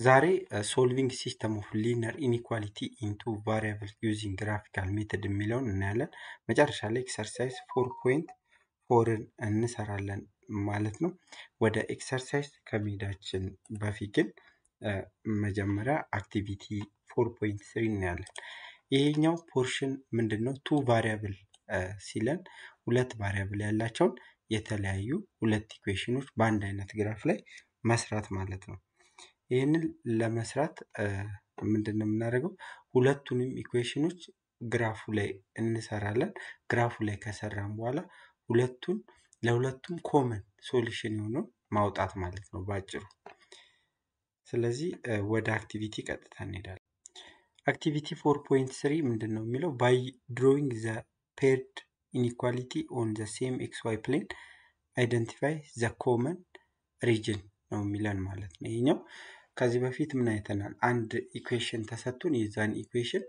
ዛሬ solving system of linear inequality in two variable using graphical method የሚለውን እናያለን። መጨረሻ ላይ exercise four point four ን እንሰራለን ማለት ነው። ወደ exercise ከመሄዳችን በፊት ግን መጀመሪያ activity four point three እናያለን። ይሄኛው portion ምንድን ነው? two variable ሲለን ሁለት variable ያላቸውን የተለያዩ ሁለት equation ኖች በአንድ አይነት ግራፍ ላይ መስራት ማለት ነው። ይህንን ለመስራት ምንድን ነው የምናደርገው? ሁለቱንም equation ኖች ግራፉ ላይ እንሰራለን። ግራፉ ላይ ከሰራን በኋላ ሁለቱን ለሁለቱም common solution የሆነውን ማውጣት ማለት ነው በአጭሩ። ስለዚህ ወደ activity ቀጥታ እንሄዳለን። activity four point three ምንድን ነው የሚለው by drawing the paired inequality on the same x y plane identify the common region ነው የሚለን ማለት ነው። ይሄኛው ከዚህ በፊት ምን አይተናል? አንድ equation ተሰጥቶን የዛን equation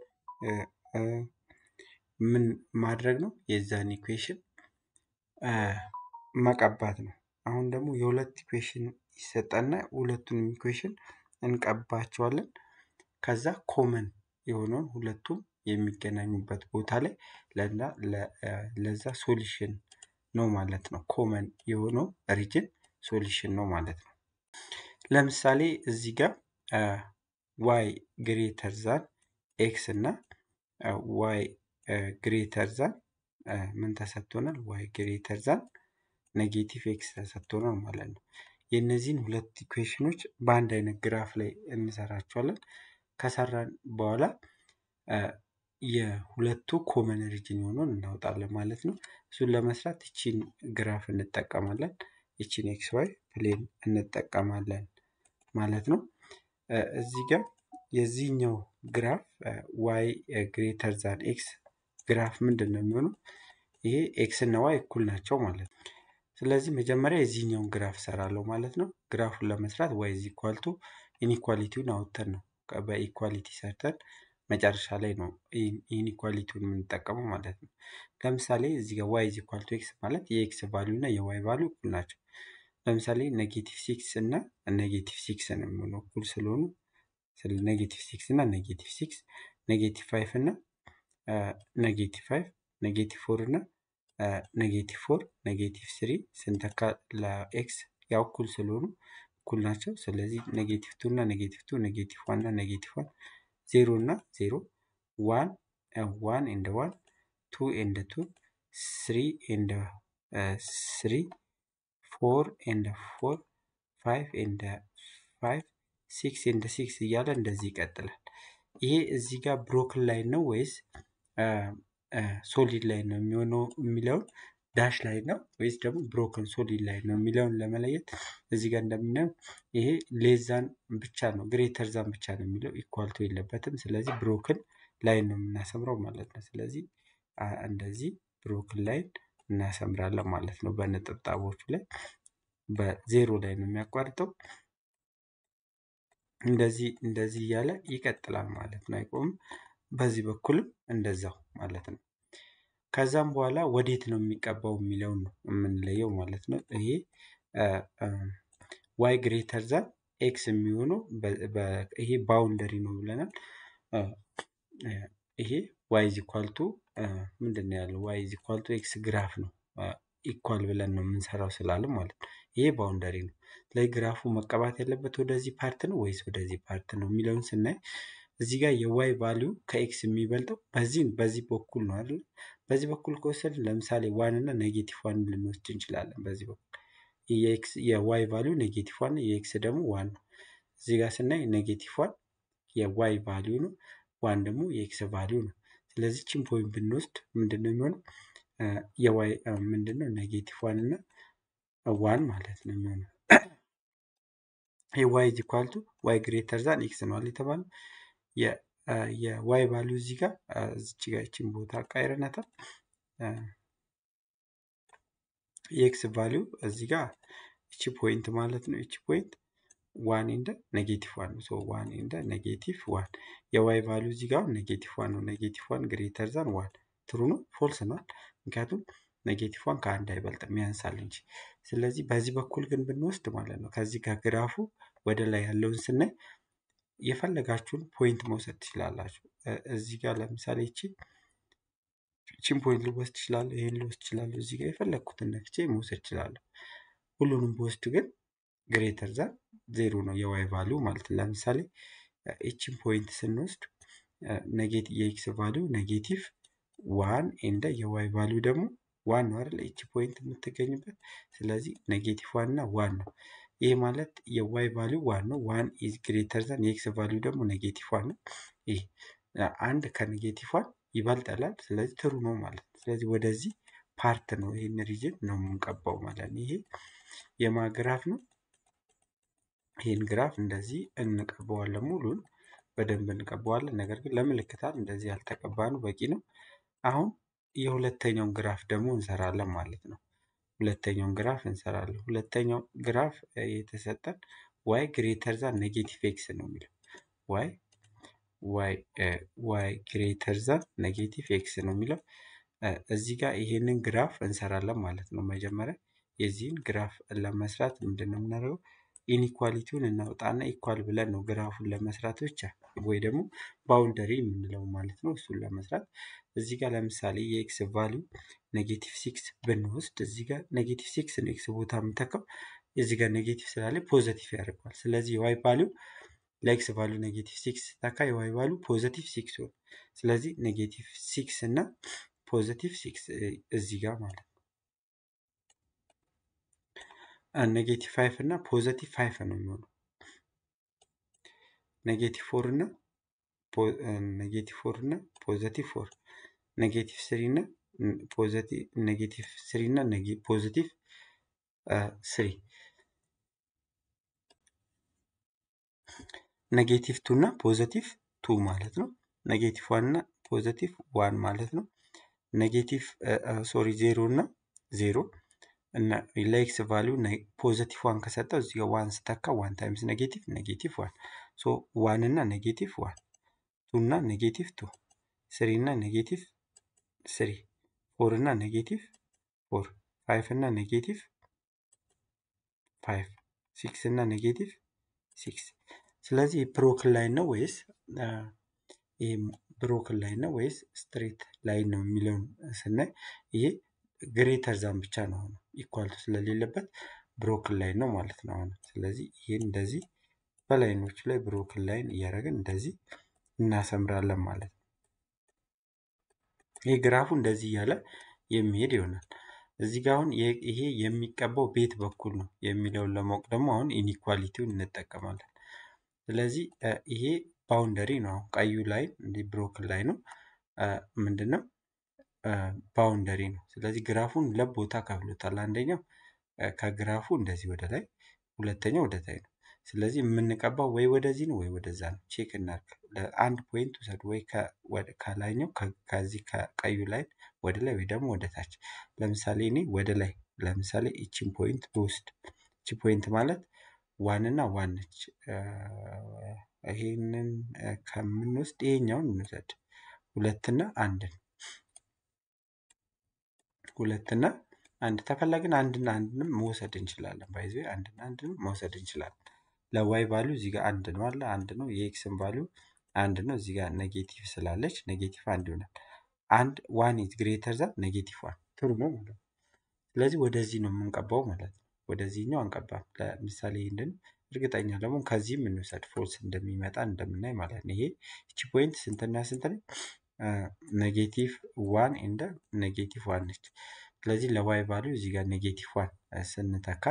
ምን ማድረግ ነው? የዛን equation መቀባት ነው። አሁን ደግሞ የሁለት equation ይሰጠና ሁለቱንም equation እንቀባቸዋለን። ከዛ common የሆነውን ሁለቱም የሚገናኙበት ቦታ ላይ ለዛ solution ነው ማለት ነው። common የሆነው region solution ነው ማለት ነው። ለምሳሌ እዚህ ጋር y greater than x እና y greater than ምን ተሰጥቶናል? y greater than negative x ተሰጥቶናል ማለት ነው። የእነዚህን ሁለት equation ኖች በአንድ አይነት ግራፍ ላይ እንሰራቸዋለን። ከሰራን በኋላ የሁለቱ common region የሆነውን እናወጣለን ማለት ነው። እሱን ለመስራት ይቺን ግራፍ እንጠቀማለን። ይቺን x y plane እንጠቀማለን ማለት ነው። እዚህ ጋር የዚህኛው ግራፍ y greater than x ግራፍ ምንድን ነው የሚሆነው? ይሄ x እና y እኩል ናቸው ማለት ነው። ስለዚህ መጀመሪያ የዚህኛውን ግራፍ ሰራለሁ ማለት ነው። ግራፉን ለመስራት y is equal to inequality ውን አውጥተን ነው በ equality ሰርተን መጨረሻ ላይ ነው inequality ውን የምንጠቀመው ማለት ነው። ለምሳሌ እዚህ ጋር y is equal to x ማለት የ x value እና የ y value እኩል ናቸው። ለምሳሌ negative six እና negative six ነው የሚሆነው እኩል ስለሆኑ negative six እና negative six negative five እና negative five negative four እና negative four negative three ስንተካ ለ x ያው እኩል ስለሆኑ እኩል ናቸው። ስለዚህ negative two እና negative two negative one እና negative one ዜሮ እና ዜሮ one one and one two and two three and three four and four five and five six and six እያለ እንደዚህ ይቀጥላል። ይሄ እዚህ ጋር broken line ነው ወይስ solid line ነው የሚሆነው የሚለውን dash line ነው ወይስ ደግሞ broken solid line ነው የሚለውን ለመለየት እዚህ ጋር እንደምናየው ይሄ less than ብቻ ነው greater than ብቻ ነው የሚለው equal to የለበትም። ስለዚህ broken line ነው የምናሰምረው ማለት ነው። ስለዚህ እንደዚህ broken line እናሰምራለን ማለት ነው። በነጠብጣቦቹ ላይ በዜሮ ላይ ነው የሚያቋርጠው። እንደዚህ እንደዚህ እያለ ይቀጥላል ማለት ነው። አይቆምም። በዚህ በኩልም እንደዛው ማለት ነው። ከዛም በኋላ ወዴት ነው የሚቀባው የሚለውን ነው የምንለየው ማለት ነው። ይሄ y greater than x የሚሆነው ይሄ boundary ነው ብለናል። ይሄ y equal to ምንድን ነው ያለው? y equal to x ግራፍ ነው equal ብለን ነው የምንሰራው ስላለም ማለት ነው። ይሄ boundary ነው። ላይ ግራፉ መቀባት ያለበት ወደዚህ part ነው ወይስ ወደዚህ part ነው የሚለውን ስናይ እዚህ ጋር የ y value ከ x የሚበልጠው በዚህ በዚህ በኩል ነው አይደል? በዚህ በኩል ከወሰድን ለምሳሌ one እና negative one ልንወስድ እንችላለን። በዚህ በኩል የ y value negative one የ x ደግሞ one ነው። እዚህ ጋር ስናይ negative one የ y value ነው፣ one ደግሞ የ x value ነው። ስለዚህ ይቺን point ብንወስድ ምንድን ነው የሚሆነው? የ y ምንድን negative one እና one ማለት ነው የሚሆነው። የ y is equal to y greater than x ነው የተባለው። የ y value እዚህ ጋር እዚች ጋር ይችን ቦታ ቀይረናታል። የ x value እዚህ ጋር እቺ point ማለት ነው። እቺ point one and negative one so one and negative one የ y value እዚህ ጋር negative one ነው። negative one greater than one true ነው false ነው። ምክንያቱም negative one ከአንድ አይበልጥም ያንሳል እንጂ። ስለዚህ በዚህ በኩል ግን ብንወስድ ማለት ነው ከዚህ ከግራፉ ወደ ላይ ያለውን ስናይ የፈለጋችሁን point መውሰድ ትችላላችሁ። እዚህ ጋር ለምሳሌ ይቺ ይቺን point ልወስድ እችላለሁ፣ ይህን ልወስድ እችላለሁ። እዚህ ጋር የፈለግኩትን ነክቼ መውሰድ እችላለሁ። ሁሉንም ብወስድ ግን greater than zero ነው የ y value ማለት ነው። ለምሳሌ ይቺን point ስንወስድ የ x value negative one and የ y value ደግሞ one ነው አይደል? ይቺ point የምትገኝበት ስለዚህ negative one እና one ነው። ይህ ማለት የ y value one ነው። one is greater than የ x value ደግሞ negative one ነው። ይህ አንድ ከ negative one ይበልጣል። ስለዚህ true ነው ማለት ነው። ስለዚህ ወደዚህ part ነው ይህን region ነው የምንቀባው ማለት ነው። ይሄ የማ ግራፍ ነው። ይህን ግራፍ እንደዚህ እንቀባዋለን። ሙሉን በደንብ እንቀባዋለን። ነገር ግን ለምልክት ያህል እንደዚህ ያልተቀባ ነው በቂ ነው። አሁን የሁለተኛውን ግራፍ ደግሞ እንሰራለን ማለት ነው። ሁለተኛውን ግራፍ እንሰራለን። ሁለተኛው ግራፍ የተሰጠን y greater than negative x ነው የሚለው y y greater than negative x ነው የሚለው እዚህ ጋር ይሄንን ግራፍ እንሰራለን ማለት ነው። መጀመሪያ የዚህን ግራፍ ለመስራት ምንድን ነው የምናደርገው? inequality ውን እናውጣና equal ብለን ነው ግራፉን ለመስራት ብቻ ወይ ደግሞ boundary የምንለው ማለት ነው። እሱን ለመስራት እዚህ ጋር ለምሳሌ የ x value negative six ብንወስድ እዚህ ጋር negative six ነው x ቦታ የምንተካው እዚህ ጋር negative ስላለ positive ያደርገዋል። ስለዚህ የ y value ለ x value negative six ተካ የ y value positive six ሆነ። ስለዚህ negative six እና positive six እዚህ ጋር ማለት ነው። negative five እና positive five ነው የሚሆነው። negative four እና negative four እና positive four negative three እና negative three እና positive three negative two እና positive two ማለት ነው። negative one እና positive one ማለት ነው። negative sorry zero እና ዜሮ እና ለ x value positive one ከሰጠው እዚህ ጋር one ስተካ one times negative negative one so one እና negative one two እና negative two three እና negative three four እና negative four five እና negative five six እና negative six ስለዚህ broken line ነው ወይስ ይሄ broken line ነው ወይስ straight line ነው የሚለውን ስናይ ይሄ greater than ብቻ ነው ሆነ equal ስለሌለበት broken line ነው ማለት ነው። አሁን ስለዚህ ይህን እንደዚህ በ line ኖች ላይ broken line እያደረግን እንደዚህ እናሰምራለን ማለት ነው። ይህ ግራፉ እንደዚህ እያለ የሚሄድ ይሆናል። እዚህ ጋር አሁን ይሄ የሚቀባው በየት በኩል ነው የሚለውን ለማወቅ ደግሞ አሁን inequality ውን እንጠቀማለን። ስለዚህ ይሄ boundary ነው። አሁን ቀዩ line broken line ነው ምንድን ነው boundary ነው። ስለዚህ ግራፉን ሁለት ቦታ ከፍሎታል። አንደኛው ከግራፉ እንደዚህ ወደ ላይ፣ ሁለተኛው ወደ ታች ነው። ስለዚህ የምንቀባው ወይ ወደዚህ ነው ወይ ወደዛ ነው። check እናድርግ። አንድ point ውሰድ፣ ወይ ከላይኛው ከዚህ ከቀዩ line ወደ ላይ ወይ ደግሞ ወደ ታች። ለምሳሌ እኔ ወደ ላይ ለምሳሌ ይቺን point ብወስድ ይቺ point ማለት one እና one ነች። ይሄንን ከምንወስድ ይሄኛውን እንውሰድ። ሁለትና አንድን ሁለትና አንድ ከፈለግን አንድና አንድንም መውሰድ እንችላለን። by the አንድና አንድንም መውሰድ እንችላለን። ለ y value እዚህ ጋር አንድ ነው አለ አንድ ነው። የ x ን value አንድ ነው። እዚህ ጋር negative ስላለች negative አንድ ይሆናል። አንድ one is greater than negative one true ነው ማለት ነው። ስለዚህ ወደዚህ ነው የምንቀባው ማለት ነው። ወደዚህኛው አንቀባም። ለምሳሌ ይህንን እርግጠኛ ደግሞ ከዚህም እንውሰድ false እንደሚመጣ እንደምናይ ማለት ነው። ይሄ እቺ point ስንትና ስንት ነች? negative one and negative one ነች። ስለዚህ ለ y value እዚህ ጋር negative one ስንተካ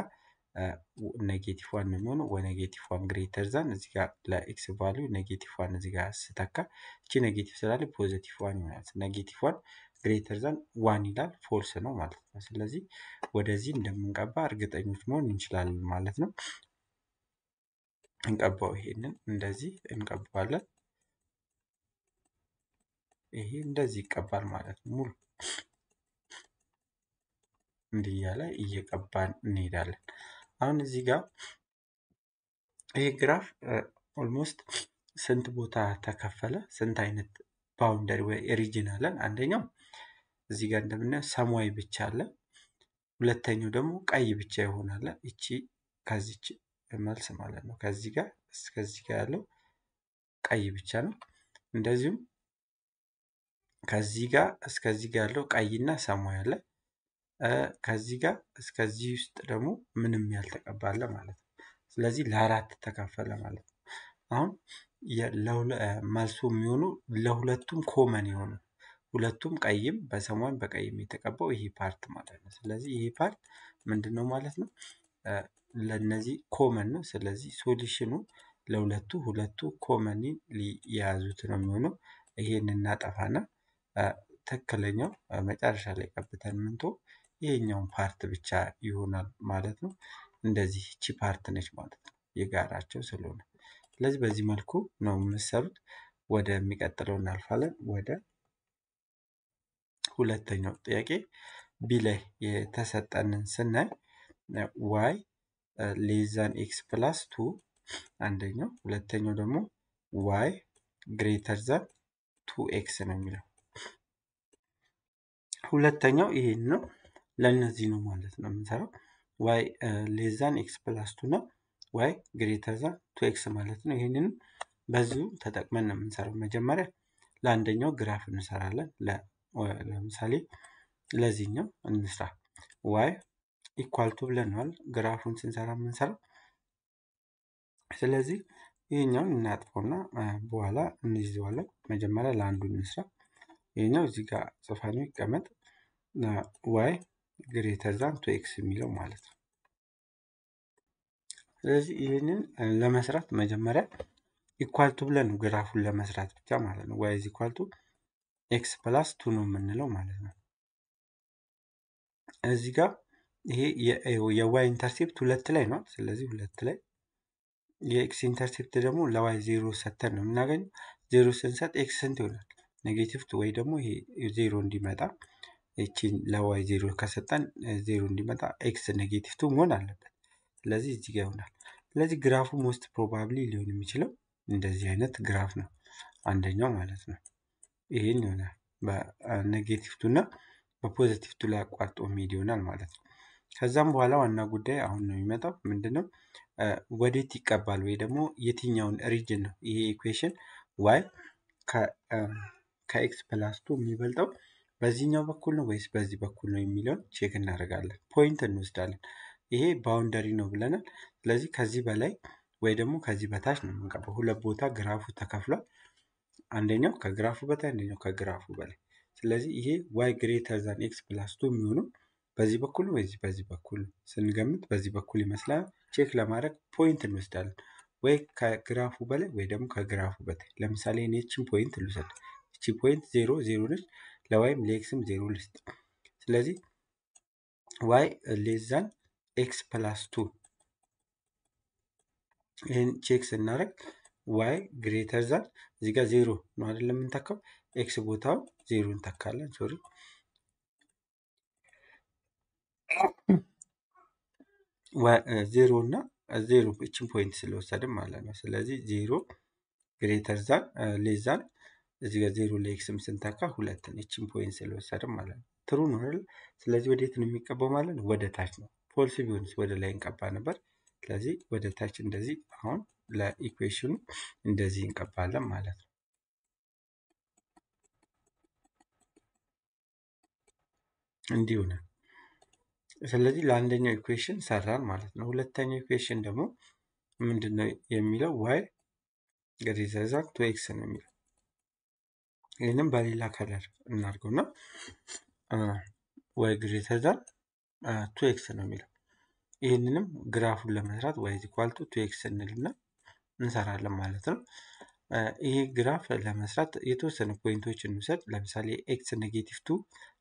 negative one ነው የሚሆነው ወ negative one greater than እዚህ ጋር ለ x value negative one እዚህ ጋር ስተካ እቺ negative ስላለ positive one ይሆናል። negative one greater than one ይላል false ነው ማለት ነው። ስለዚህ ወደዚህ እንደምንቀባ እርግጠኞች መሆን እንችላለን ማለት ነው። እንቀባው ይሄንን እንደዚህ እንቀባዋለን። ይሄ እንደዚህ ይቀባል ማለት ነው። ሙሉ እንዲህ እያለ እየቀባን እንሄዳለን። አሁን እዚህ ጋር ይሄ graph almost ስንት ቦታ ተከፈለ? ስንት አይነት boundary ወይ region አለን? አንደኛው እዚህ ጋር እንደምናየው ሰማያዊ ብቻ አለ። ሁለተኛው ደግሞ ቀይ ብቻ ይሆናል። እቺ ከዚች መልስ ማለት ነው። ከዚህ ጋር እስከዚህ ጋር ያለው ቀይ ብቻ ነው። እንደዚሁም ከዚህ ጋር እስከዚህ ጋር ያለው ቀይና ሰማያዊ አለ። ከዚህ ጋር እስከዚህ ውስጥ ደግሞ ምንም ያልተቀባለ ማለት ነው። ስለዚህ ለአራት ተከፈለ ማለት ነው። አሁን መልሱ የሚሆኑ ለሁለቱም common የሆኑ ሁለቱም ቀይም በሰማያዊም በቀይም የተቀባው ይሄ part ማለት ነው። ስለዚህ ይሄ part ምንድን ነው ማለት ነው? ለእነዚህ common ነው። ስለዚህ solution ኡ ለሁለቱ ሁለቱ common የያዙት ነው የሚሆነው። ይሄን እናጠፋና ትክክለኛው መጨረሻ ላይ ቀብተን ምንቶ ይሄኛውን part ብቻ ይሆናል ማለት ነው። እንደዚህ እቺ part ነች ማለት ነው የጋራቸው ስለሆነ። ስለዚህ በዚህ መልኩ ነው የምሰሩት። ወደሚቀጥለው እናልፋለን። ወደ ሁለተኛው ጥያቄ B ላይ የተሰጠንን ስናይ y less than x plus two አንደኛው፣ ሁለተኛው ደግሞ y greater than two x ነው የሚለው። ሁለተኛው ይሄን ነው። ለእነዚህ ነው ማለት ነው የምንሰራው። y less than x plus ነው። y greater two x ማለት ነው። ይህንንም በዚሁ ተጠቅመን ነው የምንሰራው። መጀመሪያ ለአንደኛው graph እንሰራለን። ለምሳሌ ለዚህኛው እንስራ። y equal to graph ኡን ስንሰራ የምንሰራው። ስለዚህ ይህኛውን እናጥፈውና በኋላ እንይዘዋለን። መጀመሪያ ለአንዱ እንስራ። ይህኛው እዚህ ጋር ጽፈኑ ይቀመጥ። y greater than two x የሚለው ማለት ነው። ስለዚህ ይህንን ለመስራት መጀመሪያ equal to ብለን ነው graph ኡን ለመስራት ብቻ ማለት ነው። y equal to x plus two ነው የምንለው ማለት ነው። እዚህ ጋር ይሄ የ y intercept ሁለት ላይ ነው። ስለዚህ ሁለት ላይ የ x intercept ደግሞ ለ y zero ሰተን ነው የምናገኘው። ዜሮ ስንሰጥ x ስንት ይሆናል? negative ወይ ደግሞ ይሄ ዜሮ እንዲመጣ ይቺን ለ y zero ከሰጠን ዜሮ እንዲመጣ x negative two መሆን አለበት። ስለዚህ እዚህ ጋር ይሆናል። ስለዚህ graph ኡ most probably ሊሆን የሚችለው እንደዚህ አይነት graph ነው። አንደኛው ማለት ነው። ይህን ይሆናል በ negative two እና በ positive two ላይ አቋርጦ የሚሄድ ይሆናል ማለት ነው። ከዛም በኋላ ዋና ጉዳይ አሁን ነው የሚመጣው ምንድነው? ወዴት ይቀባል ወይ ደግሞ የትኛውን region ነው ይሄ equation y ከ x plus two የሚበልጠው በዚህኛው በኩል ነው ወይስ በዚህ በኩል ነው የሚለውን check እናደርጋለን። point እንወስዳለን። ይሄ boundary ነው ብለናል። ስለዚህ ከዚህ በላይ ወይ ደግሞ ከዚህ በታች ነው የምንቀባው። ሁለት ቦታ graph ኡ ተከፍሏል። አንደኛው ከ graph ኡ በታች አንደኛው ከ graph ኡ በላይ። ስለዚህ ይሄ y greater than x plus two የሚሆነው በዚህ በኩል ወይስ በዚህ በኩል ስንገምት በዚህ በኩል ይመስላል። check ለማድረግ point እንወስዳለን። ወይ ከ graph ኡ በላይ ወይ ደግሞ ከ graph ኡ በታች። ለምሳሌ እኔ point ልውሰድ። እቺ point zero zero ነች። ለዋይም ለኤክስም ዜሮ ልስጥ። ስለዚህ y less than x plus two ይህን check ስናደርግ y greater than እዚህ ጋር ዜሮ ነው አይደለም የምንተካው። x ቦታው ዜሮ እንተካለን። sorry ዜሮ እና ዜሮ እችን point ስለወሰድም ማለት ነው። ስለዚህ zero greater than less than እዚህ ጋር zero ለ x ም ስንተካ ሁለትን እችን point ስለወሰድም ማለት ነው። true ነው አይደል? ስለዚህ ወዴት ነው የሚቀባው ማለት ነው? ወደ ታች ነው። false ቢሆንስ ወደ ላይ እንቀባ ነበር። ስለዚህ ወደ ታች እንደዚህ አሁን ለ equation ኡ እንደዚህ እንቀባለን ማለት ነው። እንዲሁ ነው። ስለዚህ ለአንደኛው equation ሰራን ማለት ነው። ሁለተኛው equation ደግሞ ምንድን ነው የሚለው y than two x ነው የሚለው። ይህንም በሌላ color እናድርገውና y greater than two x ነው የሚለው። ይህንንም graph ኡን ለመስራት y equal two x እንልና እንሰራለን ማለት ነው። ይሄ graph ለመስራት የተወሰኑ point ኦች እንውሰድ። ለምሳሌ x negative two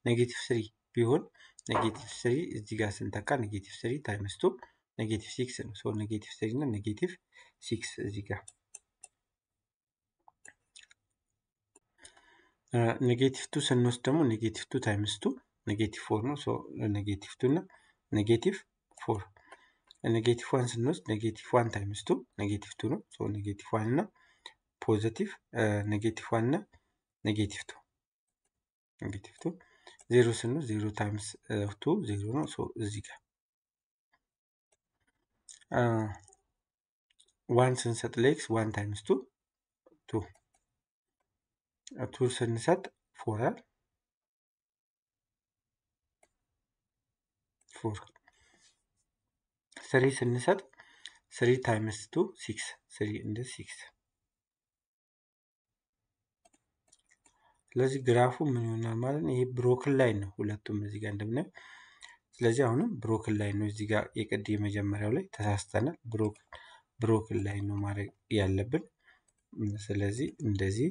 negative three ቢሆን negative three እዚህ ጋር ስንተካ negative three times two negative six ነው። so negative three እና negative six እዚህ ጋር negative two ስንወስድ ደግሞ negative two times two negative four ነው። so negative two እና negative four negative one ስንወስድ negative one times two negative two ነው። so negative one እና positive negative one እና negative two negative two zero ስንወስድ zero times two zero ነው። so እዚህ ጋር one ስንሰጥ ለ x one times two two two two ስንሰጥ ፎራል four three ስንሰጥ three times two six three and six ስለዚህ graph ኡ ምን ይሆናል ማለት ነው? ይሄ broken line ነው ሁለቱም እዚህ ጋር እንደምናየው። ስለዚህ አሁንም broken line ነው እዚህ ጋር የቅድም የመጀመሪያው ላይ ተሳስተናል። broken line ነው ማድረግ ያለብን። ስለዚህ እንደዚህ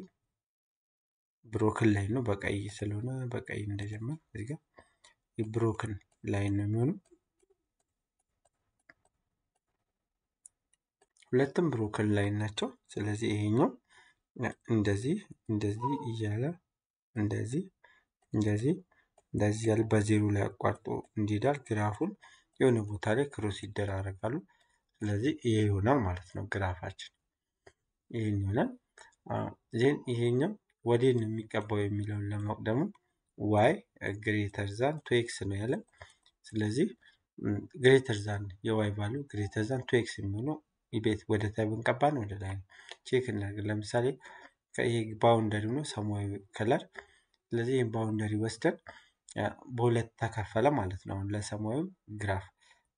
broken line ነው በቀይ ስለሆነ በቀይ እንጀምር እዚህ ጋር broken line ነው የሚሆነው። ሁለቱም broken line ናቸው። ስለዚህ ይሄኛው እንደዚህ እንደዚህ እያለ እንደዚህ እንደዚህ እንደዚህ ያለ በዜሮ ላይ አቋርጦ ይሄዳል። graph ኡን የሆነ ቦታ ላይ cross ይደራረጋሉ። ስለዚህ ይሄ ይሆናል ማለት ነው graph አችን ይህን ይሆናል። then ይሄኛው ወዴት ነው የሚቀባው የሚለውን ለማወቅ ደግሞ y greater than two x ነው ያለ። ስለዚህ greater than የ y value greater than two x የሚሆነው የት ወደ ታች ብንቀባ ነው ወደ ላይ ነው። check እናድርግ። ለምሳሌ ይሄ boundary ነው ሰማያዊ color። ስለዚህ ይህን boundary ወስደን በሁለት ተከፈለ ማለት ነው። አሁን ለሰማያዊም graph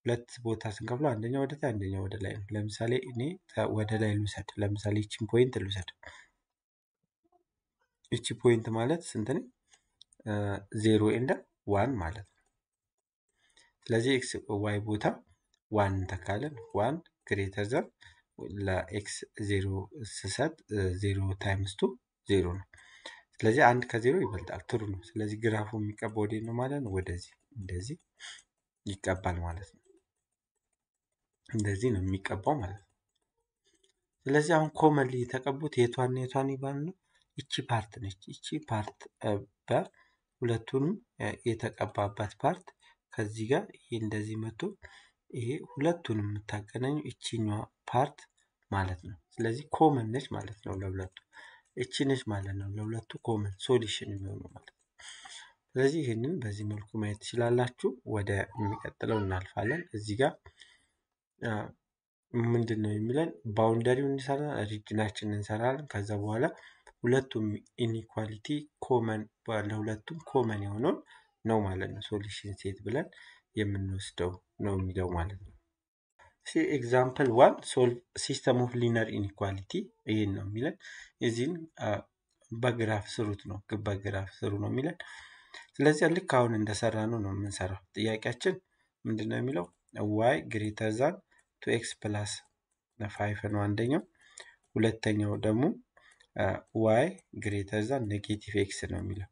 ሁለት ቦታ ስንከፍለው አንደኛው ወደ ታች አንደኛው ወደ ላይ ነው። ለምሳሌ እኔ ወደ ላይ ልውሰድ። ለምሳሌ ይቺን point ልውሰድ። ይቺ point ማለት ስንት ነው? zero and one ማለት ነው። ስለዚህ x y ቦታ one እንተካለን። one greater than ለ x zero ስሰጥ zero times two zero ነው። ስለዚህ አንድ ከዜሮ ይበልጣል true ነው። ስለዚህ graph ኡ የሚቀባው ወዴት ነው ማለት ነው? ወደዚህ እንደዚህ ይቀባል ማለት ነው። እንደዚህ ነው የሚቀባው ማለት ነው። ስለዚህ አሁን commonly የተቀቡት የቷን የቷን ማለት ነው? ይቺ part ነች። ይቺ ፓርት በሁለቱንም የተቀባባት part ከዚህ ጋር ይሄ እንደዚህ መጥቶ ይሄ ሁለቱንም የምታገናኙ ይቺኛዋ part ማለት ነው። ስለዚህ common ነች ማለት ነው ለሁለቱ እቺ ነች ማለት ነው ለሁለቱ common solution የሚሆኑ ማለት ነው። ስለዚህ ይህንን በዚህ መልኩ ማየት ትችላላችሁ። ወደ የሚቀጥለው እናልፋለን። እዚህ ጋር ምንድን ነው የሚለን boundary ውን እንሰራለን፣ region አችንን እንሰራለን። ከዛ በኋላ ሁለቱም inequality common ለሁለቱም common የሆነውን ነው ማለት ነው solution set ብለን የምንወስደው ነው የሚለው ማለት ነው። example one solve system of linear inequality ይህን ነው የሚለን። የዚህን በ graph ስሩት ነው በ graph ስሩ ነው የሚለን። ስለዚህ ልክ አሁን እንደሰራነው ነው የምንሰራው። ጥያቄያችን ምንድን ነው የሚለው y greater than two x plus five ነው አንደኛው። ሁለተኛው ደግሞ y greater than negative x ነው የሚለው።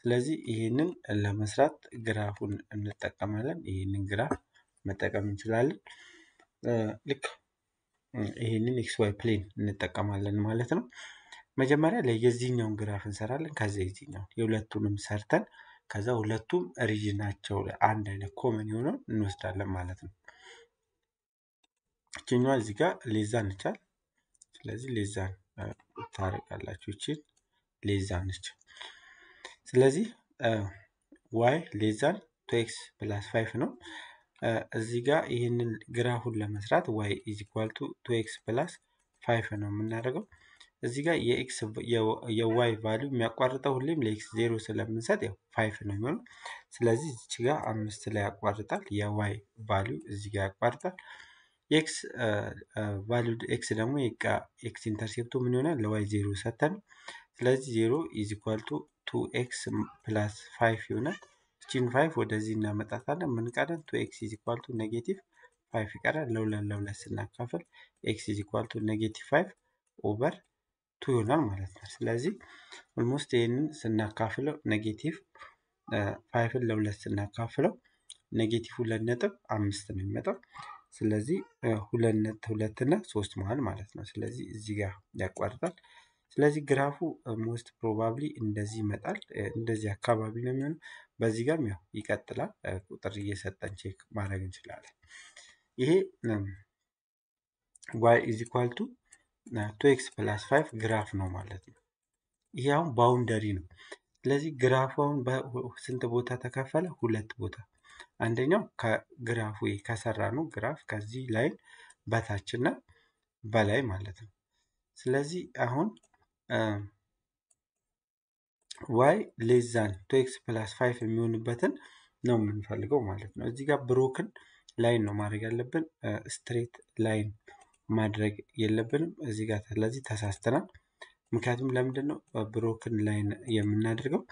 ስለዚህ ይህንን ለመስራት graph ኡን እንጠቀማለን። ይህንን graph መጠቀም እንችላለን። ልክ ይህንን x y plane እንጠቀማለን ማለት ነው። መጀመሪያ ላይ የዚህኛውን graph እንሰራለን። ከዛ የዚህኛውን የሁለቱንም ሰርተን ከዛ ሁለቱም region አቸው አንድ አይነት common የሆነውን እንወስዳለን ማለት ነው። እችኛዋ እዚህ ጋር ሌዛን ነቻል። ስለዚህ ሌዛን ታረቃላችሁ። ይችን ሌዛን ነች። ስለዚህ ዋይ ሌዛን two x plus five ነው። እዚህ ጋር ይህንን graph ኡን ለመስራት y is equal to two x plus five ነው የምናደርገው። እዚህ ጋር የ x የ y value የሚያቋርጠው ሁሌም ለ x zero ስለምንሰጥ ያው five ነው የሚሆነው። ስለዚህ እዚች ጋር አምስት ላይ ያቋርጣል። የ y value እዚህ ጋር ያቋርጣል። የ x value x ደግሞ x intercept ኡ ምን ይሆናል? ለ y zero ሰተን ስለዚህ ዜሮ is equal to two x plus five ይሆናል። እቺን five ወደዚህ እናመጣታለን። ምን ቀረን? two x is equal to negative five ይቀራል። ለሁለት ለሁለት ስናካፍል x is equal to negative five over two ይሆናል ማለት ነው። ስለዚህ almost ይህንን ስናካፍለው negative five ን ለሁለት ስናካፍለው negative ሁለት ነጥብ አምስት ነው የሚመጣው። ስለዚህ ሁለት ሁለት እና ሶስት መሀል ማለት ነው። ስለዚህ እዚህ ጋር ያቋርጣል። ስለዚህ graph ኡ most probably እንደዚህ ይመጣል። እንደዚህ አካባቢ ነው የሚሆነው። በዚህ ጋርም ያው ይቀጥላል። ቁጥር እየሰጠን check ማድረግ እንችላለን። ይሄ y is equal to two x plus five graph ነው ማለት ነው። ይሄ አሁን boundary ነው። ስለዚህ graph ኡ አሁን ስንት ቦታ ተከፈለ? ሁለት ቦታ። አንደኛው ከ graph ኡ ከሰራነው graph ከዚህ line በታችና በላይ ማለት ነው። ስለዚህ አሁን y less than two x plus five የሚሆንበትን ነው የምንፈልገው ማለት ነው። እዚህ ጋር broken line ነው ማድረግ ያለብን፣ straight line ማድረግ የለብንም እዚህ ጋር። ስለዚህ ተሳስተናል። ምክንያቱም ለምንድን ነው broken line የምናደርገው?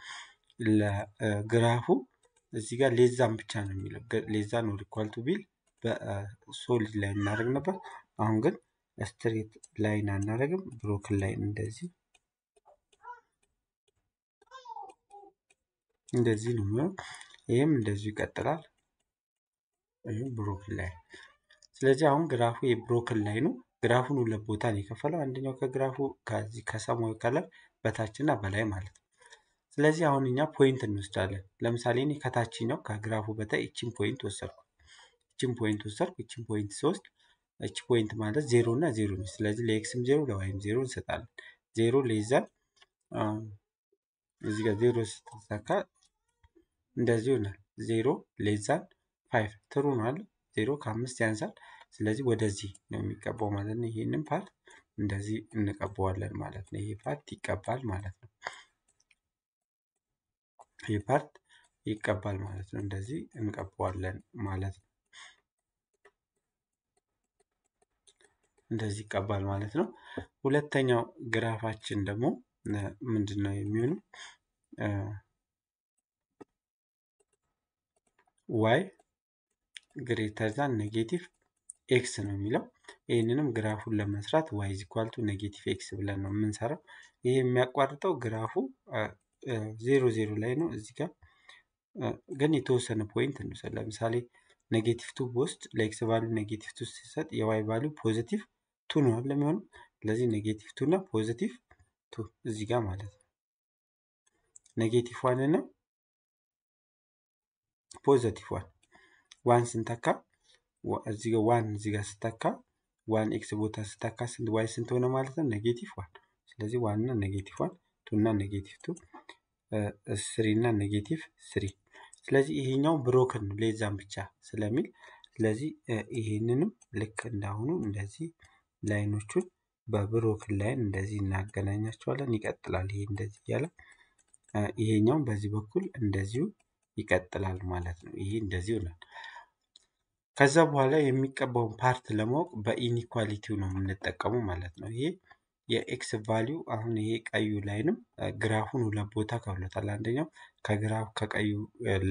ለ graph ኡ እዚህ ጋር less than ብቻ ነው የሚለው less than or equal to ቢል በ solid line እናደርግ ነበር። አሁን ግን straight line አናደርግም። broken line እንደዚህ እንደዚህ ነው የሚሆነው። ይህም እንደዚሁ ይቀጥላል። broken line። ስለዚህ አሁን ግራፉ የ broken line ነው። ግራፉን ሁለት ቦታ ነው የከፈለው። አንደኛው ከግራፉ ከዚህ ከሰማያዊ color በታችና በላይ ማለት ነው። ስለዚህ አሁን እኛ point እንወስዳለን። ለምሳሌ እኔ ከታችኛው ከግራፉ በታች እችን point ወሰድኩ። እችን point ወሰድኩ። እችን point ስወስድ እች point ማለት ዜሮ እና ዜሮ ነች። ስለዚህ ለ x ም ዜሮ ለ y ም ዜሮ እንሰጣለን። ዜሮ less than እዚህ ጋር ዜሮ ስትተካ እንደዚህ ይሆናል። ዜሮ less than five true ነው ዜሮ ከአምስት ያንሳል። ስለዚህ ወደዚህ ነው የሚቀባው ማለት ነው። ይህንን part እንደዚህ እንቀባዋለን ማለት ነው። ይሄ part ይቀባል ማለት ነው። ይህ part ይቀባል ማለት ነው። እንደዚህ እንቀባዋለን ማለት ነው። እንደዚህ ይቀባል ማለት ነው። ሁለተኛው ግራፋችን ደግሞ ምንድን ነው የሚሆነው? y greater than negative x ነው የሚለው። ይህንንም ግራፉን ለመስራት y is equal to negative x ብለን ነው የምንሰራው። ይህ የሚያቋርጠው ግራፉ ዜሮ ዜሮ ላይ ነው። እዚህ ጋር ግን የተወሰነ point እንውሰድ። ለምሳሌ negative two ብወስድ ለ x value negative two ሲሰጥ የ y value positive two ነው የሚሆነው። ስለዚህ negative two እና positive two እዚህ ጋር ማለት ነው። negative one እና positive one one ስንተካ እዚህ ጋር one እዚህ ጋር ስተካ one x ቦታ ስተካ ስንት y ስንት ሆነ ማለት ነው? negative one። ስለዚህ one እና negative one እና negative two three እና negative three። ስለዚህ ይሄኛው broken ነው less than ብቻ ስለሚል ስለዚህ ይሄንንም ልክ እንዳሁኑ እንደዚህ line ኦቹን በ broken line እንደዚህ እናገናኛቸዋለን። ይቀጥላል። ይሄ እንደዚህ እያለ ይሄኛውም በዚህ በኩል እንደዚሁ ይቀጥላል ማለት ነው። ይሄ እንደዚህ ይሆናል። ከዛ በኋላ የሚቀባውን part ለማወቅ በ inequality ው ነው የምንጠቀመው ማለት ነው። ይሄ የ x value አሁን ይሄ ቀዩ line ም ግራፉን ሁለት ቦታ ከፍሎታል። አንደኛው ከግራፍ ከቀዩ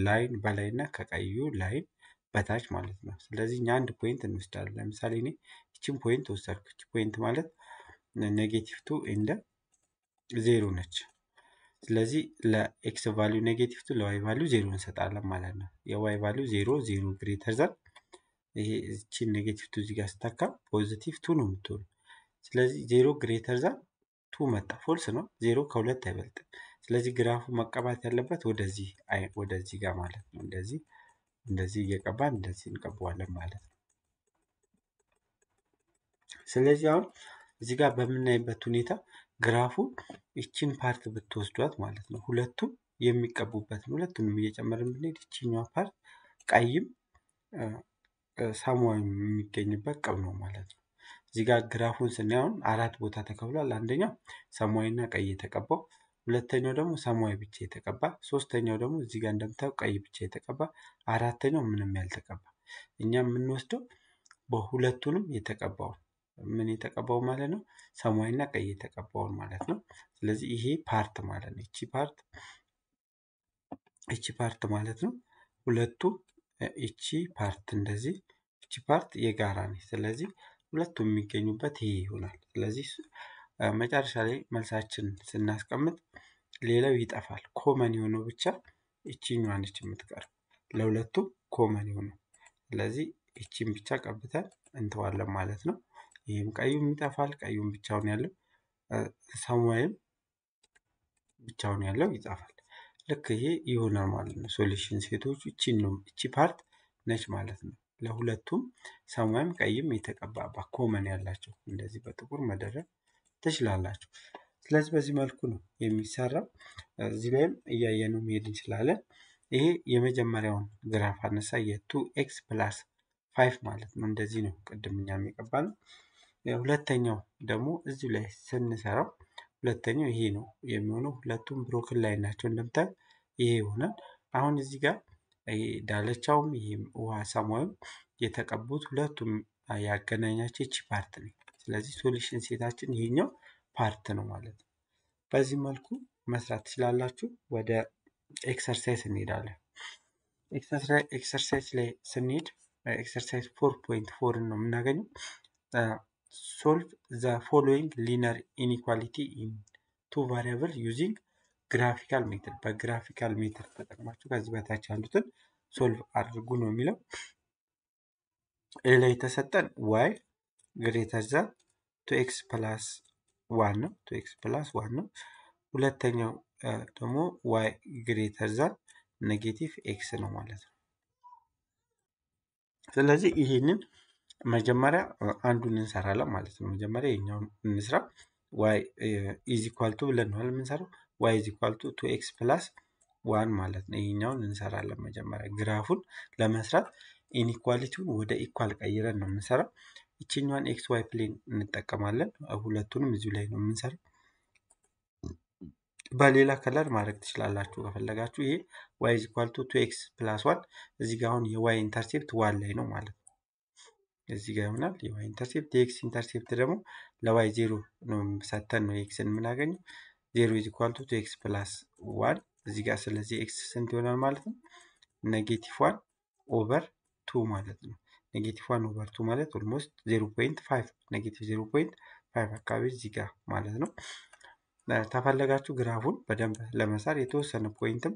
line በላይ እና ከቀዩ line በታች ማለት ነው። ስለዚህ እኛ አንድ point እንወስዳለን። ለምሳሌ እኔ ይችን point ወሰድኩ። ይች point ማለት negative two እና ዜሮ ነች። ስለዚህ ለ x value negative two ለ y value ዜሮ እንሰጣለን ማለት ነው። የ y value ዜሮ ዜሮ greater than ይሄ እቺን negative two እዚህ ጋር ስተካ positive two ነው የምትሆነው። ስለዚህ ዜሮ greater than two መጣ፣ false ነው። ዜሮ ከሁለት አይበልጥም። ስለዚህ ግራፉ መቀባት ያለበት ወደዚህ ወደዚህ ጋር ማለት ነው። እንደዚህ እንደዚህ እየቀባን እንደዚህ እንቀባዋለን ማለት ነው። ስለዚህ አሁን እዚህ ጋር በምናይበት ሁኔታ ግራፉ ይችን part ብትወስዷት ማለት ነው ሁለቱም የሚቀቡበትን ሁለቱንም እየጨመርን ብንሄድ ይችኛዋ part ቀይም ሰማያዊ የሚገኝበት ቅብ ነው ማለት ነው። እዚህ ጋር ግራፉን ስናየውን አራት ቦታ ተከፍሏል። አንደኛው ሰማያዊና ቀይ የተቀባው፣ ሁለተኛው ደግሞ ሰማያዊ ብቻ የተቀባ፣ ሶስተኛው ደግሞ እዚህ ጋር እንደምታየው ቀይ ብቻ የተቀባ፣ አራተኛው ምንም ያልተቀባ። እኛ የምንወስደው በሁለቱንም የተቀባውን ምን የተቀባው ማለት ነው ሰማያዊና ቀይ የተቀባውን ማለት ነው። ስለዚህ ይሄ part ማለት ነው። ይቺ part ይቺ part ማለት ነው። ሁለቱም ይቺ part እንደዚህ ይቺ part የጋራ ነች። ስለዚህ ሁለቱም የሚገኙበት ይሄ ይሆናል። ስለዚህ መጨረሻ ላይ መልሳችን ስናስቀምጥ ሌላው ይጠፋል። common የሆነው ብቻ ይቺኛዋ ነች የምትቀር ለሁለቱም common የሆነው። ስለዚህ ይቺን ብቻ ቀብተን እንተዋለን ማለት ነው። ይህም ቀዩም ይጠፋል። ቀዩም ብቻውን ያለው ሰማያዊም ብቻውን ያለው ይጠፋል። ልክ ይሄ ይሆናል ማለት ነው። solution set ኦቹ እቺ part ነች ማለት ነው። ለሁለቱም ሰማያዊም ቀይም የተቀባባ common ያላቸው እንደዚህ በጥቁር መደረግ ትችላላችሁ። ስለዚህ በዚህ መልኩ ነው የሚሰራው። እዚህ ላይም እያየነው መሄድ እንችላለን። ይሄ የመጀመሪያውን ግራፍ አነሳ የቱ ኤክስ ፕላስ ፋይቭ ማለት ነው። እንደዚህ ነው ቅድም እኛ የሚቀባ ነው። ሁለተኛው ደግሞ እዚሁ ላይ ስንሰራው ሁለተኛው ይሄ ነው የሚሆነው። ሁለቱም ብሮክን ላይን ናቸው እንደምታዩ ይሄ ይሆናል። አሁን እዚህ ጋር ዳለቻውም ይሄም ውሃ ሰማዩም የተቀቡት ሁለቱም ያገናኛቸው ይቺ part ነው። ስለዚህ solution set ኣችን ይሄኛው part ነው ማለት ነው። በዚህ መልኩ መስራት ትችላላችሁ። ወደ exercise እንሄዳለን። exercise ላይ ስንሄድ exercise four point four ን ነው የምናገኘው። solve the following linear inequality in two variable using graphical method በ graphical method ተጠቅማችሁ ከዚህ በታች ያሉትን solve አድርጉ ነው የሚለው። ላይ የተሰጠን y greater than two x plus one ነው። two x plus one ነው። ሁለተኛው ደግሞ y greater than negative x ነው ማለት ነው። ስለዚህ ይህንን መጀመሪያ አንዱን እንሰራለን ማለት ነው። መጀመሪያ የኛውን እንስራ። y is equal ብለን ነው የምንሰራው። Y is equal to two X plus one ማለት ነው። ይህኛውን እንሰራለን መጀመሪያ ግራፉን ለመስራት inequality ውን ወደ equal ቀይረን ነው የምንሰራው። ይችኛዋን X Y plane እንጠቀማለን። ሁለቱንም እዚሁ ላይ ነው የምንሰራው። በሌላ color ማድረግ ትችላላችሁ ከፈለጋችሁ። ይሄ Y is equal to two X plus one እዚህ ጋር አሁን የ Y intercept one ላይ ነው ማለት ነው። እዚህ ጋር ይሆናል የ Y intercept። የ X intercept ደግሞ ለ Y zero ነው ሰተን ነው X ን የምናገኘው። zero is equal two X plus one እዚህ ጋር ስለዚህ X ስንት ይሆናል ማለት ነው? negative one over two ማለት ነው። negative one over two ማለት almost zero point five negative zero point five አካባቢ እዚህ ጋር ማለት ነው። ከፈለጋችሁ ግራፉን በደንብ ለመሳል የተወሰነ point ም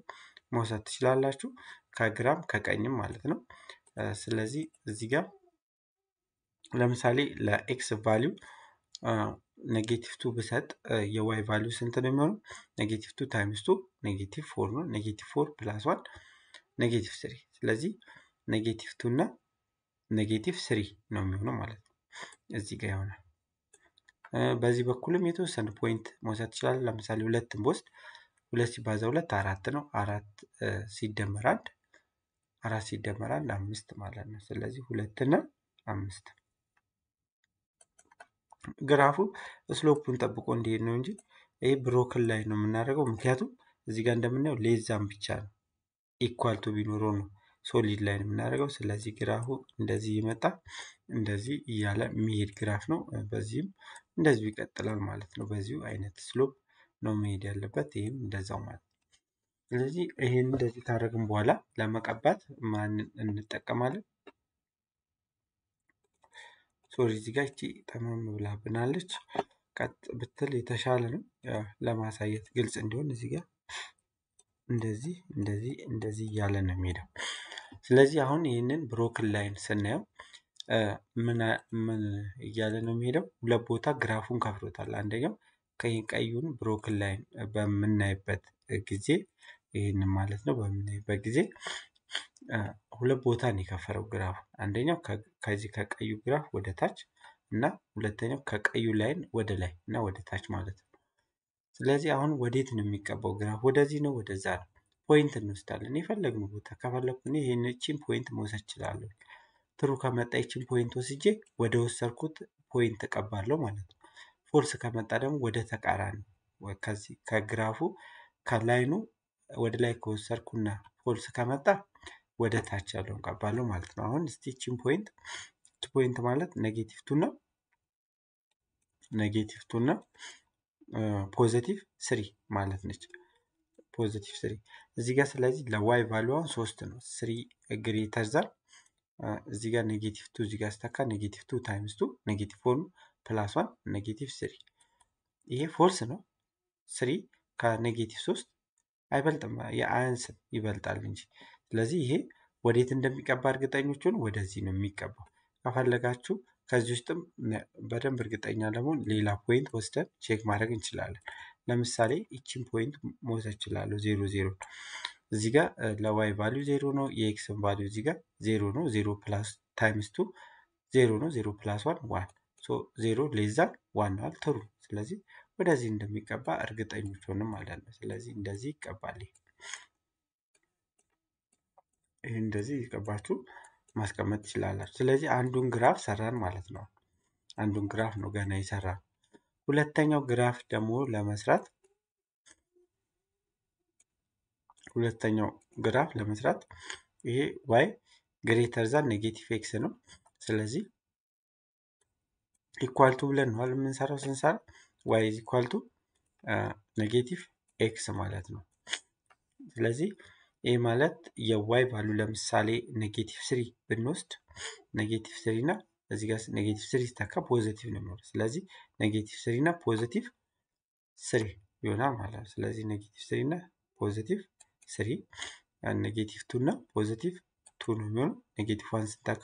መውሰድ ትችላላችሁ፣ ከግራም ከቀኝም ማለት ነው። ስለዚህ እዚህ ጋር ለምሳሌ ለ X value negative two ብሰጥ የ Y value ስንት ነው የሚሆነው? negative two times two negative four ነው። negative four plus one negative three። ስለዚህ negative two እና negative three ነው የሚሆነው ማለት ነው። እዚህ ጋር ይሆናል። በዚህ በኩልም የተወሰነ point መውሰድ ትችላለን። ለምሳሌ ሁለትን በውስጥ ሁለት ሲባዛ ሁለት አራት ነው። አራት ሲደመር አንድ አራት ሲደመር አንድ አምስት ማለት ነው። ስለዚህ ሁለትና አምስት ግራፉ slope ኡን ጠብቆ እንዲሄድ ነው እንጂ ይህ broken line ነው የምናደርገው። ምክንያቱም እዚህ ጋር እንደምናየው less than ብቻ ነው equal to ቢኖረው ነው solid line ነው የምናደርገው። ስለዚህ ግራፉ እንደዚህ ይመጣ እንደዚህ እያለ የሚሄድ ግራፍ ነው። በዚህም እንደዚሁ ይቀጥላል ማለት ነው። በዚሁ አይነት slope ነው መሄድ ያለበት። ይህም እንደዛው ማለት ነው። ስለዚህ ይህን እንደዚህ ካደረግን በኋላ ለመቀባት ማንን እንጠቀማለን? ሶሪ እዚህ ጋር እቺ ጠመም ብላብናለች። ቀጥ ብትል የተሻለ ነው ለማሳየት ግልጽ እንዲሆን እዚህ ጋር እንደዚህ እንደዚህ እንደዚህ እያለ ነው የሚሄደው። ስለዚህ አሁን ይህንን ብሮክን ላይን ስናየው ምን እያለ ነው የሚሄደው? ሁለት ቦታ ግራፉን ከፍሎታል። አንደኛው ቀዩን broken line ን በምናይበት ጊዜ ይህንን ማለት ነው በምናይበት ጊዜ ሁለት ቦታ ነው የከፈለው ግራፉ። አንደኛው ከዚህ ከቀዩ ግራፍ ወደ ታች እና ሁለተኛው ከቀዩ line ወደ ላይ እና ወደ ታች ማለት ነው። ስለዚህ አሁን ወዴት ነው የሚቀባው ግራፍ? ወደዚህ ነው ወደዛ ነው። point እንወስዳለን የፈለግነው ቦታ ከፈለግኩ እኔ ይህችን point መውሰድ እችላለሁ። true ከመጣ ይችን point ወስጄ ወደ ወሰድኩት point እቀባለሁ ማለት ነው። false ከመጣ ደግሞ ወደ ተቃራኒ ከዚህ ከግራፉ ከ line ኑ ወደ ላይ ከወሰድኩና false ከመጣ ወደ ታች ያለውን እቀባለሁ ማለት ነው። አሁን እስቲ ይችን point point ማለት negative two እና negative two እና positive three ማለት ነች። positive three እዚህ ጋር ስለዚህ የ Y value ዋን ሶስት ነው። three greater than እዚህ ጋር negative two እዚህ ጋር ስተካ negative two times two negative four plus one negative three ይሄ false ነው። three ከ negative ሶስት አይበልጥም፣ አያንስም ይበልጣል እንጂ። ስለዚህ ይሄ ወዴት እንደሚቀባ እርግጠኞች ሆንን ወደዚህ ነው የሚቀባው። ከፈለጋችሁ ከዚህ ውስጥም በደንብ እርግጠኛ ለመሆን ሌላ point ወስደን check ማድረግ እንችላለን። ለምሳሌ ይችን point መውሰድ እችላለሁ። zero zero እዚህ ጋር የ Y value zero ነው። የ X ን value እዚህ ጋር ዜሮ ነው። zero plus times two zero ነው። zero plus one one zero less than one ነው true። ስለዚህ ወደዚህ እንደሚቀባ እርግጠኞች ሆንን ማለት ነው። ስለዚህ እንደዚህ ይቀባል። ይህ እንደዚህ ቀብታችሁ ማስቀመጥ ትችላላችሁ። ስለዚህ አንዱን ግራፍ ሰራን ማለት ነው። አንዱን ግራፍ ነው ገና ይሰራል። ሁለተኛው ግራፍ ደግሞ ለመስራት ሁለተኛው ግራፍ ለመስራት ይሄ Y greater than negative X ነው። ስለዚህ equal to ብለን ነው የምንሰራው ስንሰራ Y equal to negative X ማለት ነው። ስለዚህ ይህ ማለት የ Y value ለምሳሌ negative three ብንወስድ negative three እና እዚህ ጋር negative three ሲተካ positive ነው የሚሆነው። ስለዚህ negative three እና positive three ይሆናል ማለት ነው። ስለዚህ negative three እና positive three negative two እና positive two ነው የሚሆነው። negative one ስንተካ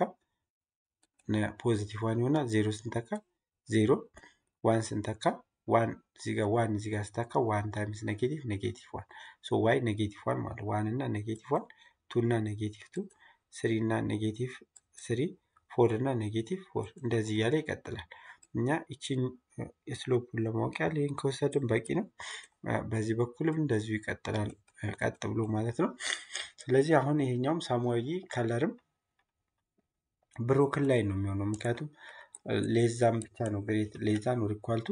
positive one ይሆናል። ዜሮ ስንተካ zero፣ one ስንተካ one እዚህ one እዚህ ስተካ one times negative negative one so Y negative one ማለት one እና negative one two እና negative two three እና negative three four እና negative four እንደዚህ እያለ ይቀጥላል። እኛ ይችን የ slope ኡን ለማወቅ ያህል ይህን ከወሰድን በቂ ነው። በዚህ በኩልም እንደዚሁ ይቀጥላል ቀጥ ብሎ ማለት ነው። ስለዚህ አሁን ይሄኛውም ሰማያዊ color ም broken line ነው የሚሆነው ምክንያቱም less than ብቻ ነው less than or equal to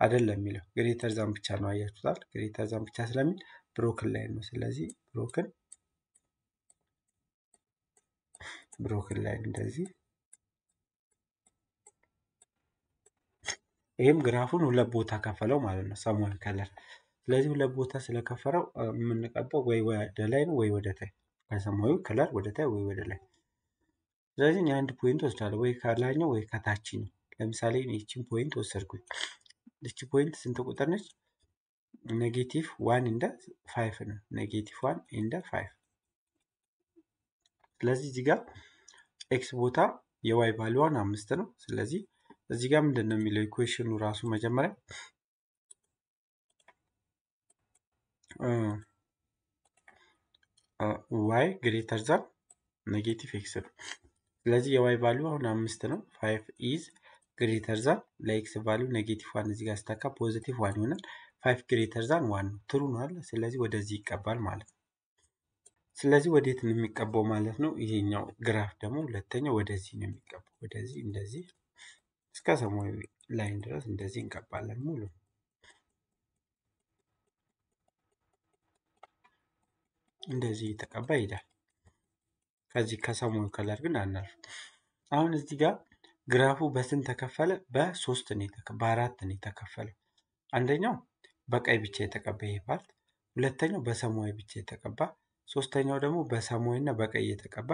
አይደለም የሚለው greater than ብቻ ነው አያችሁታል። greater than ብቻ ስለሚል broken line ነው። ስለዚህ broken broken line እንደዚህ ይህም ግራፉን ሁለት ቦታ ከፈለው ማለት ነው ሰማያዊ color። ስለዚህ ሁለት ቦታ ስለከፈለው የምንቀባው ወይ ወደ ላይ ነው ወይ ወደ ታች፣ ከሰማያዊ color ወደ ታች ወይ ወደ ላይ። ስለዚህ አንድ point እወስዳለሁ ወይ ከላይኛው ወይ ከታችኛው። ለምሳሌ ይችን point ወሰድኩኝ። ይቺ point ስንት ቁጥር ነች? negative one እና five ነው። negative one እና five። ስለዚህ እዚህ ጋር x ቦታ የ y value ው አምስት ነው። ስለዚህ እዚህ ጋር ምንድን ነው የሚለው equation ኑ ራሱ መጀመሪያ y greater than negative x ነው። ስለዚህ የ y value አሁን አምስት ነው። five is greater than ለ x value negative one እዚህ ጋር ስተካ positive one ይሆናል። five greater than one ነው። true አለ። ስለዚህ ወደዚህ ይቀባል ማለት ነው። ስለዚህ ወዴት ነው የሚቀባው ማለት ነው? ይሄኛው graph ደግሞ ሁለተኛው ወደዚህ ነው የሚቀባው። ወደዚህ እንደዚህ እስከ ሰማያዊ line ድረስ እንደዚህ እንቀባለን ሙሉ እንደዚህ የተቀባ ይሄዳል። ከዚህ ከሰማያዊ color ግን አናልፍ። አሁን እዚህ ጋር graph ኡ በስንት ተከፈለ? በሶስት በአራት ነው የተከፈለው። አንደኛው በቀይ ብቻ የተቀባ ይሄ part፣ ሁለተኛው በሰማያዊ ብቻ የተቀባ፣ ሶስተኛው ደግሞ በሰማያዊ እና በቀይ የተቀባ፣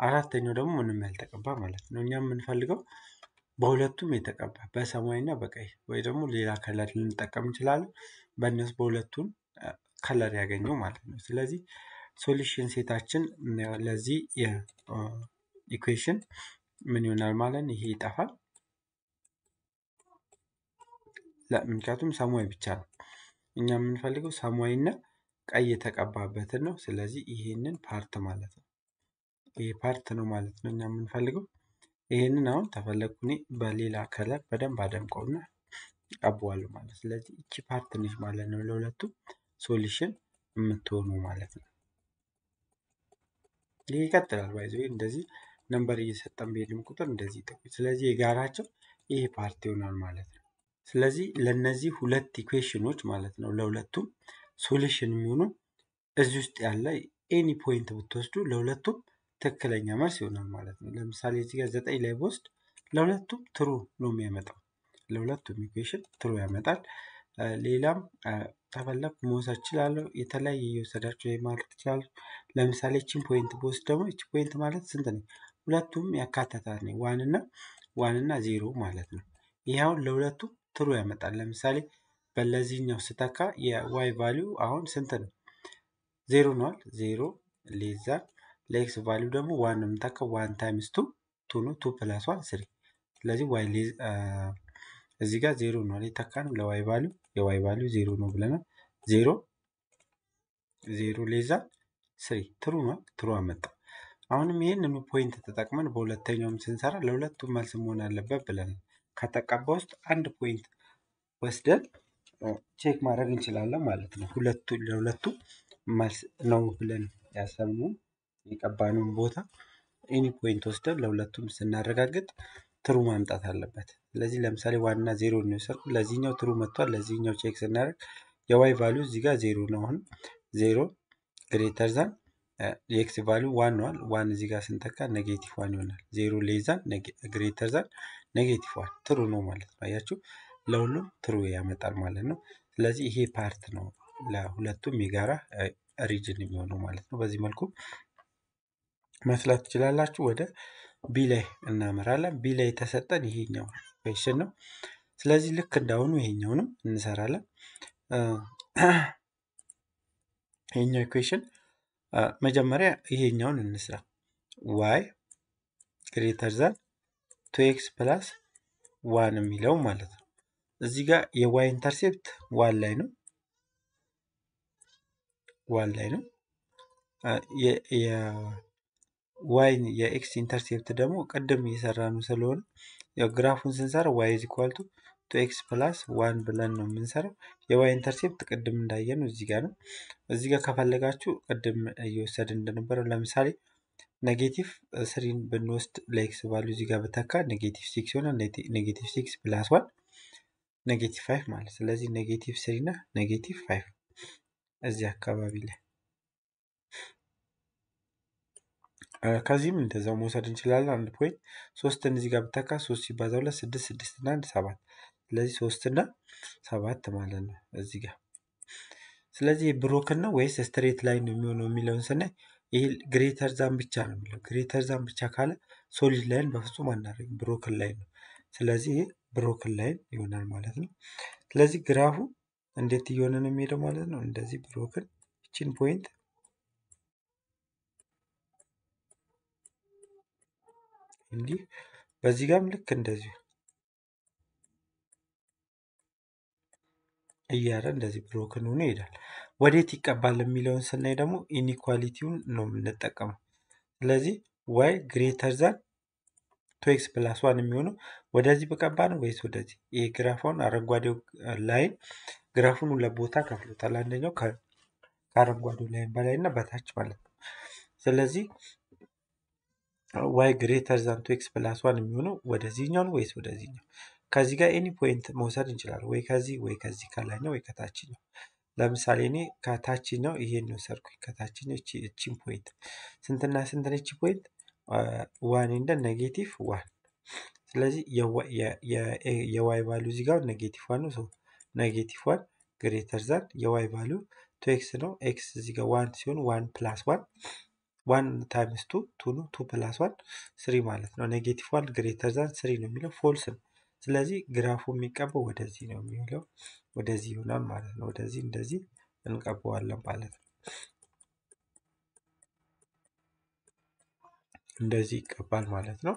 አራተኛው ደግሞ ምንም ያልተቀባ ማለት ነው። እኛ የምንፈልገው በሁለቱም የተቀባ በሰማያዊ እና በቀይ ወይ ደግሞ ሌላ color ልንጠቀም እንችላለን። በእነሱ በሁለቱን color ያገኘው ማለት ነው። ስለዚህ solution set ኣችን ለዚህ የ equation ምን ይሆናል ማለት ነው? ይሄ ይጠፋል። ምክንያቱም ሰማያዊ ብቻ ነው እኛ የምንፈልገው ሰማያዊና ቀይ የተቀባበትን ነው። ስለዚህ ይሄንን part ማለት ነው ይሄ part ነው ማለት ነው እኛ የምንፈልገው። ይሄንን አሁን ተፈለግኩ እኔ በሌላ color በደንብ አደምቀውና ቀባዋለሁ ማለት ስለዚህ እቺ part ነች ማለት ነው ለሁለቱም solution የምትሆነው ማለት ነው። ይህ ይቀጥላል ባይዘዌይ እንደዚህ number እየሰጠን በሄድም ቁጥር እንደዚህ ይጠቁ። ስለዚህ የጋራቸው ይሄ part ይሆናል ማለት ነው። ስለዚህ ለእነዚህ ሁለት equation ኖች ማለት ነው ለሁለቱም solution የሚሆኑ እዚህ ውስጥ ያለ any point ብትወስዱ ለሁለቱም ትክክለኛ መልስ ይሆናል ማለት ነው። ለምሳሌ እዚህ ጋር ዘጠኝ ላይ ብወስድ ለሁለቱም true ነው የሚያመጣው። ለሁለቱም equation true ያመጣል። ሌላም ከፈለግኩ መውሰድ እችላለሁ። የተለያየ እየወሰዳችሁ ማለት ትችላለሁ። ለምሳሌ ይችን point ብወስድ ደግሞ እቺ point ማለት ስንት ነው? ሁለቱም ያካተታል ነው one እና one እና ዜሮ ማለት ነው። ይህ አሁን ለሁለቱም true ያመጣል። ለምሳሌ ለዚህኛው ስተካ የ y value አሁን ስንት ነው? ዜሮ ነዋ። zero less than ለ x value ደግሞ one ነው የምተካው one times two two ነው two plus one three። ስለዚህ y እዚህ ጋር ዜሮ ነው የተካነው ለ y value የ y value ዜሮ ነው ብለናል። ዜሮ zero less than three true ነው true አመጣ። አሁንም ይህንኑ point ተጠቅመን በሁለተኛውም ስንሰራ ለሁለቱም መልስ መሆን አለበት ብለናል። ከተቀባ ውስጥ አንድ point ወስደን check ማድረግ እንችላለን ማለት ነው። ሁለቱ ለሁለቱ መልስ ነው ብለን ያሰብነውን የቀባነውን ቦታ any point ወስደን ለሁለቱም ስናረጋግጥ true ማምጣት አለበት። ስለዚህ ለምሳሌ one ና ዜሮ ነው የወሰድኩት። ለዚህኛው true መጥቷል። ለዚህኛው check ስናደርግ የ y value እዚህ ጋር ዜሮ ነው። አሁን zero greater than የ x value one ነዋ። one እዚህ ጋር ስንተካ negative one ይሆናል። zero less than greater than negative one true ነው ማለት ነው። አያችሁ ለሁሉም true ያመጣል ማለት ነው። ስለዚህ ይሄ part ነው ለሁለቱም የጋራ region የሚሆነው ማለት ነው። በዚህ መልኩ መስራት ትችላላችሁ። ወደ b ላይ እናመራለን። b ላይ የተሰጠን ይሄኛው equation ነው። ስለዚህ ልክ እንዳሁኑ ይሄኛውንም እንሰራለን። ይሄኛው equation መጀመሪያ ይሄኛውን እንስራ። y greater than two x plus one የሚለው ማለት ነው። እዚህ ጋር የ y intercept one ላይ ነው one ላይ ነው። y የ x intercept ደግሞ ቅድም እየሰራነው ስለሆነ graph ኡን ስንሰራ y is equal two x plus one ብለን ነው የምንሰራው። የ y intercept ቅድም እንዳየነው እዚህ ጋር ነው። እዚህ ጋር ከፈለጋችሁ ቅድም እየወሰድን እንደነበረው ለምሳሌ negative three ን ብንወስድ ለ x value እዚህ ጋር ብተካ negative six ይሆናል። negative six plus one negative five ማለት ስለዚህ negative three እና negative five እዚህ አካባቢ ላይ ከዚህም እንደዛው መውሰድ እንችላለን። አንድ point ሶስትን እዚህ ጋር ብተካ ሶስት ሲባዛ ሁለት ስድስት ስድስት እና አንድ ሰባት ስለዚህ ሶስት እና ሰባት ማለት ነው እዚህ ጋር። ስለዚህ broken ነው ወይስ straight line ነው የሚሆነው የሚለውን ስናይ ይህ greater than ብቻ ነው የሚለው። greater than ብቻ ካለ solid line በፍጹም አናደርግም፣ broken line ነው። ስለዚህ ይሄ broken line ይሆናል ማለት ነው። ስለዚህ graph ኡ እንዴት እየሆነ ነው የሚሄደው ማለት ነው። እንደዚህ broken ይችን point እንዲህ በዚህ ጋርም ልክ እንደዚሁ እያለ እንደዚህ broken ሆኖ ይሄዳል። ወዴት ይቀባል የሚለውን ስናይ ደግሞ inequality ውን ነው የምንጠቀመው። ስለዚህ y greater than two x plus one የሚሆነው ወደዚህ ብንቀባ ነው ወይስ ወደዚህ? ይህ graph ኡን አረንጓዴው line graph ኡን ሁለት ቦታ ከፍሎታል። አንደኛው ከአረንጓዴው line በላይ እና በታች ማለት ነው። ስለዚህ y greater than two x plus one የሚሆነው ወደዚህኛው ወይስ ወደዚህኛው? ከዚህ ጋር any point መውሰድ እንችላለን። ወይ ከዚህ ወይ ከዚህ ከላይኛው ወይ ከታችኛው። ለምሳሌ እኔ ከታችኛው ይሄን ወሰድኩኝ። ከታችኛው እቺን point ስንትና ስንት ነች point? one እንደ negative one። ስለዚህ የ y value እዚህ ጋር negative one ነው። negative one greater than የ y value two x ነው። x እዚህ ጋር one ሲሆን one plus one one times two two ነው። two plus one three ማለት ነው። negative one greater than three ነው የሚለው false ነው። ስለዚህ ግራፉ የሚቀባው ወደዚህ ነው የሚለው ወደዚህ ይሆናል ማለት ነው። ወደዚህ እንደዚህ እንቀባዋለን ማለት ነው። እንደዚህ ይቀባል ማለት ነው።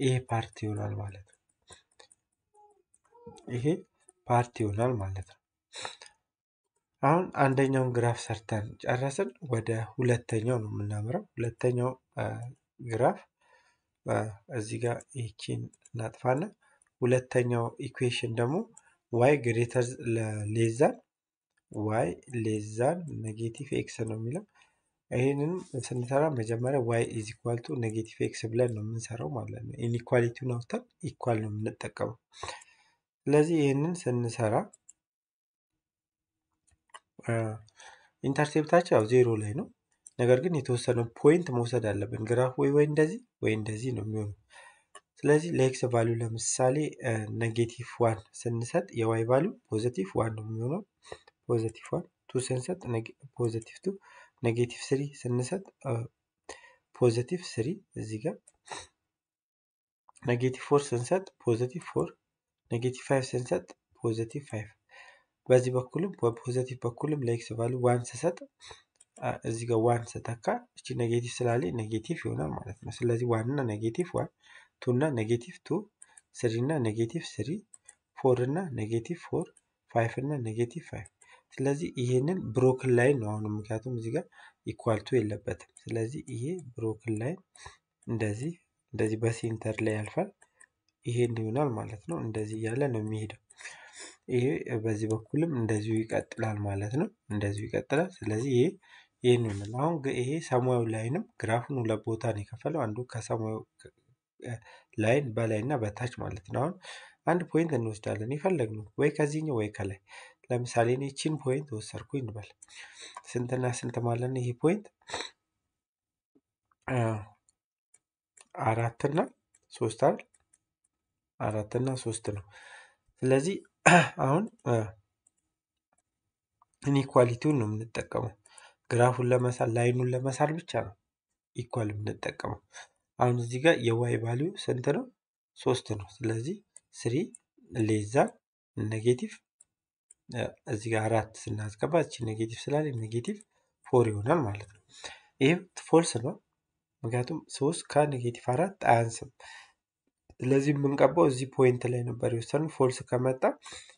ይሄ part ይሆናል ማለት ነው። ይሄ part ይሆናል ማለት ነው። አሁን አንደኛውን ግራፍ ሰርተን ጨረስን። ወደ ሁለተኛው ነው የምናምረው። ሁለተኛው ግራፍ እዚህ ጋር ይቺን እናጥፋና ሁለተኛው equation ደግሞ y greater less than y less than negative x ነው የሚለው። ይህንን ስንሰራ መጀመሪያ y is equal to negative x ብለን ነው የምንሰራው ማለት ነው። inequality ውን አውጥተን equal ነው የምንጠቀመው። ስለዚህ ይህንን ስንሰራ intercept ኣቸው ያው ዜሮ ላይ ነው። ነገር ግን የተወሰነ point መውሰድ አለብን። ግራፍ ወይ ወይ እንደዚህ ወይ እንደዚህ ነው የሚሆነው። ስለዚህ ለ x value ለምሳሌ negative one ስንሰጥ የ y value positive one ነው የሚሆነው። positive one two ስንሰጥ positive two፣ negative three ስንሰጥ positive three እዚህ ጋር negative four ስንሰጥ positive four፣ negative five ስንሰጥ positive five። በዚህ በኩልም በ positive በኩልም ለ x value one ስሰጥ እዚህ ጋር one ስተካ እቺ negative ስላለ negative ይሆናል ማለት ነው። ስለዚህ one እና negative one two እና negative two three እና negative three four እና negative four five እና negative five። ስለዚህ ይሄንን broken line ነው አሁን ምክንያቱም እዚህ ጋር equal to የለበትም። ስለዚህ ይሄ broken line እንደዚህ እንደዚህ በ center ላይ ያልፋል። ይሄን ይሆናል ማለት ነው። እንደዚህ እያለ ነው የሚሄደው። ይሄ በዚህ በኩልም እንደዚሁ ይቀጥላል ማለት ነው። እንደዚሁ ይቀጥላል። ስለዚህ ይሄ ይህን ይሆናል። አሁን ይሄ ሰማያዊ line ም ግራፉን ሁለት ቦታ ነው የከፈለው። አንዱ ከሰማያዊ line በላይ እና በታች ማለት ነው። አሁን አንድ point እንወስዳለን የፈለግነው ወይ ከዚህኛው ወይ ከላይ ለምሳሌ እኔ ቺን point ወሰድኩኝ እንበል ስንትና ስንት ማለት ነው? ይሄ point አራትና ሶስት አይደል? አራትና ሶስት ነው። ስለዚህ አሁን inequality ውን ነው የምንጠቀመው። ግራፉን ለመሳል line ኡን ለመሳል ብቻ ነው equal የምንጠቀመው። አሁን እዚህ ጋር የ y value ስንት ነው? ሶስት ነው። ስለዚህ three less than negative እዚህ ጋር አራት ስናስገባ እቺ negative ስላለ negative four ይሆናል ማለት ነው። ይህም false ነው፣ ምክንያቱም ሶስት ከ negative አራት አያንስም። ስለዚህ የምንቀባው እዚህ point ላይ ነበር የወሰኑ false ከመጣ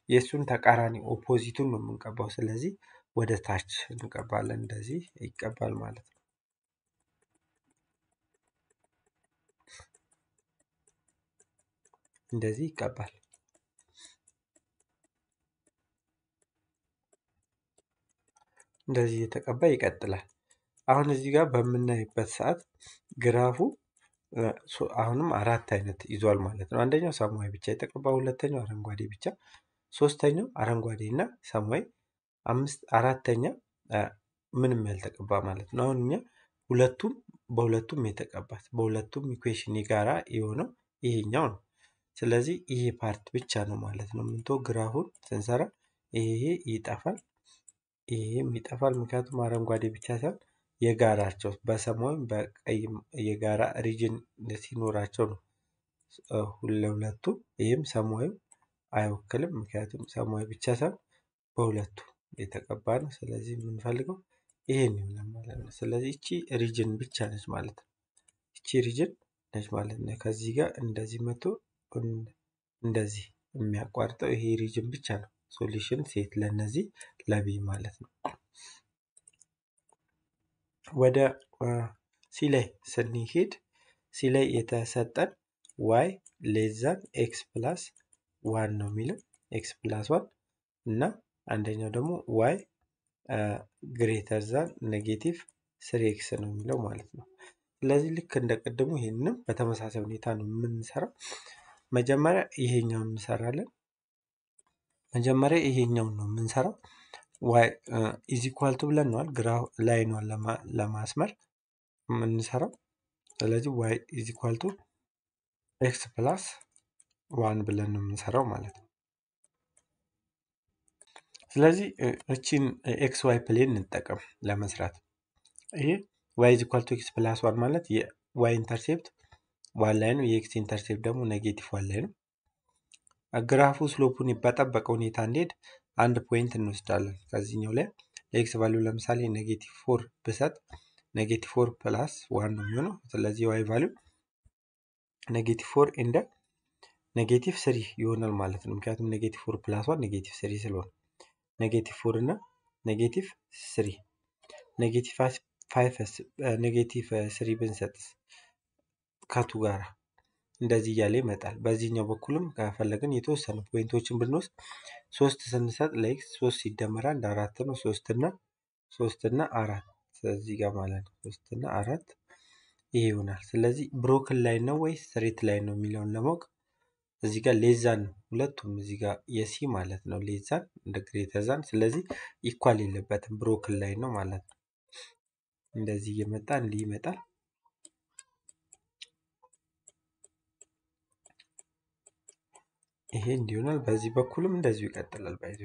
የእሱን ተቃራኒ opposite ኡን ነው የምንቀባው። ስለዚህ ወደ ታች እንቀባለን። እንደዚህ ይቀባል ማለት ነው። እንደዚህ ይቀባል። እንደዚህ እየተቀባ ይቀጥላል። አሁን እዚህ ጋር በምናይበት ሰዓት ግራፉ አሁንም አራት አይነት ይዟል ማለት ነው። አንደኛው ሰማያዊ ብቻ የተቀባ፣ ሁለተኛው አረንጓዴ ብቻ፣ ሶስተኛው አረንጓዴ እና ሰማያዊ፣ አምስት አራተኛ ምንም ያልተቀባ ማለት ነው። አሁን እኛ ሁለቱም በሁለቱም የተቀባት በሁለቱም equation የጋራ የሆነው ይሄኛው ነው። ስለዚህ ይሄ part ብቻ ነው ማለት ነው የምንተው ግራፉን ስንሰራ ይሄ ይጠፋል፣ ይሄም ይጠፋል። ምክንያቱም አረንጓዴ ብቻ ሳይሆን የጋራቸው በሰማያዊም በቀይም የጋራ region ሲኖራቸው ነው ለሁለቱ። ይህም ሰማያዊ አይወክልም፣ ምክንያቱም ሰማያዊ ብቻ ሳይሆን በሁለቱ የተቀባ ነው። ስለዚህ የምንፈልገው ይሄን ይሆናል ማለት ነው። ስለዚህ እቺ region ብቻ ነች ማለት ነው። እቺ region ነች ማለት ነው። ከዚህ ጋር እንደዚህ መቶ እንደዚህ የሚያቋርጠው ይሄ region ብቻ ነው። solution set ለነዚህ ለ b ማለት ነው። ወደ ሲ ላይ ስንሄድ ሲ ላይ የተሰጠን y less than x plus one ነው የሚለው x plus one እና አንደኛው ደግሞ y greater than negative three x ነው የሚለው ማለት ነው። ስለዚህ ልክ እንደ ቅድሙ ይሄንንም በተመሳሳይ ሁኔታ ነው የምንሰራው። መጀመሪያ ይሄኛውን እንሰራለን። መጀመሪያ ይሄኛውን ነው የምንሰራው። y is equal to ብለን ነዋል ግራ line ኗን ለማስመር የምንሰራው። ስለዚህ y is equal to x plus one ብለን ነው የምንሰራው ማለት ነው። ስለዚህ እቺን x y plane እንጠቀም ለመስራት። ይሄ y is equal to x plus one ማለት የ y intercept one ላይ ነው፣ የ x intercept ደግሞ negative one ላይ ነው። ግራፉ slope ኡን በጠበቀ ሁኔታ እንሄድ አንድ point እንወስዳለን። ከዚህኛው ላይ ለ x value ለምሳሌ negative four ብሰጥ negative four plus one ነው የሚሆነው። ስለዚህ y value negative four and negative three ይሆናል ማለት ነው። ምክንያቱም negative four plus one negative three ስለሆነ negative four እና negative three negative five negative three ብንሰጥስ ከ two ጋራ እንደዚህ እያለ ይመጣል። በዚህኛው በኩልም ከፈለግን የተወሰኑ point ኦችን ብንወስድ ሶስት ስንሰጥ ለ x ሶስት ሲደመር አንድ አራት ነው። ሶስት እና ሶስት እና አራት እዚህ ጋር ማለት ነው። ሶስት እና አራት ይሄ ይሆናል። ስለዚህ broken ላይ ነው ወይስ straight ላይ ነው የሚለውን ለማወቅ እዚህ ጋር less than ነው ሁለቱም እዚህ ጋር የ C ማለት ነው less than and greater than። ስለዚህ equal የለበትም broken ላይ ነው ማለት ነው። እንደዚህ እየመጣ እንዲህ ይመጣል። ይሄ እንዲሆናል። በዚህ በኩልም እንደዚሁ ይቀጥላል። ባይዘ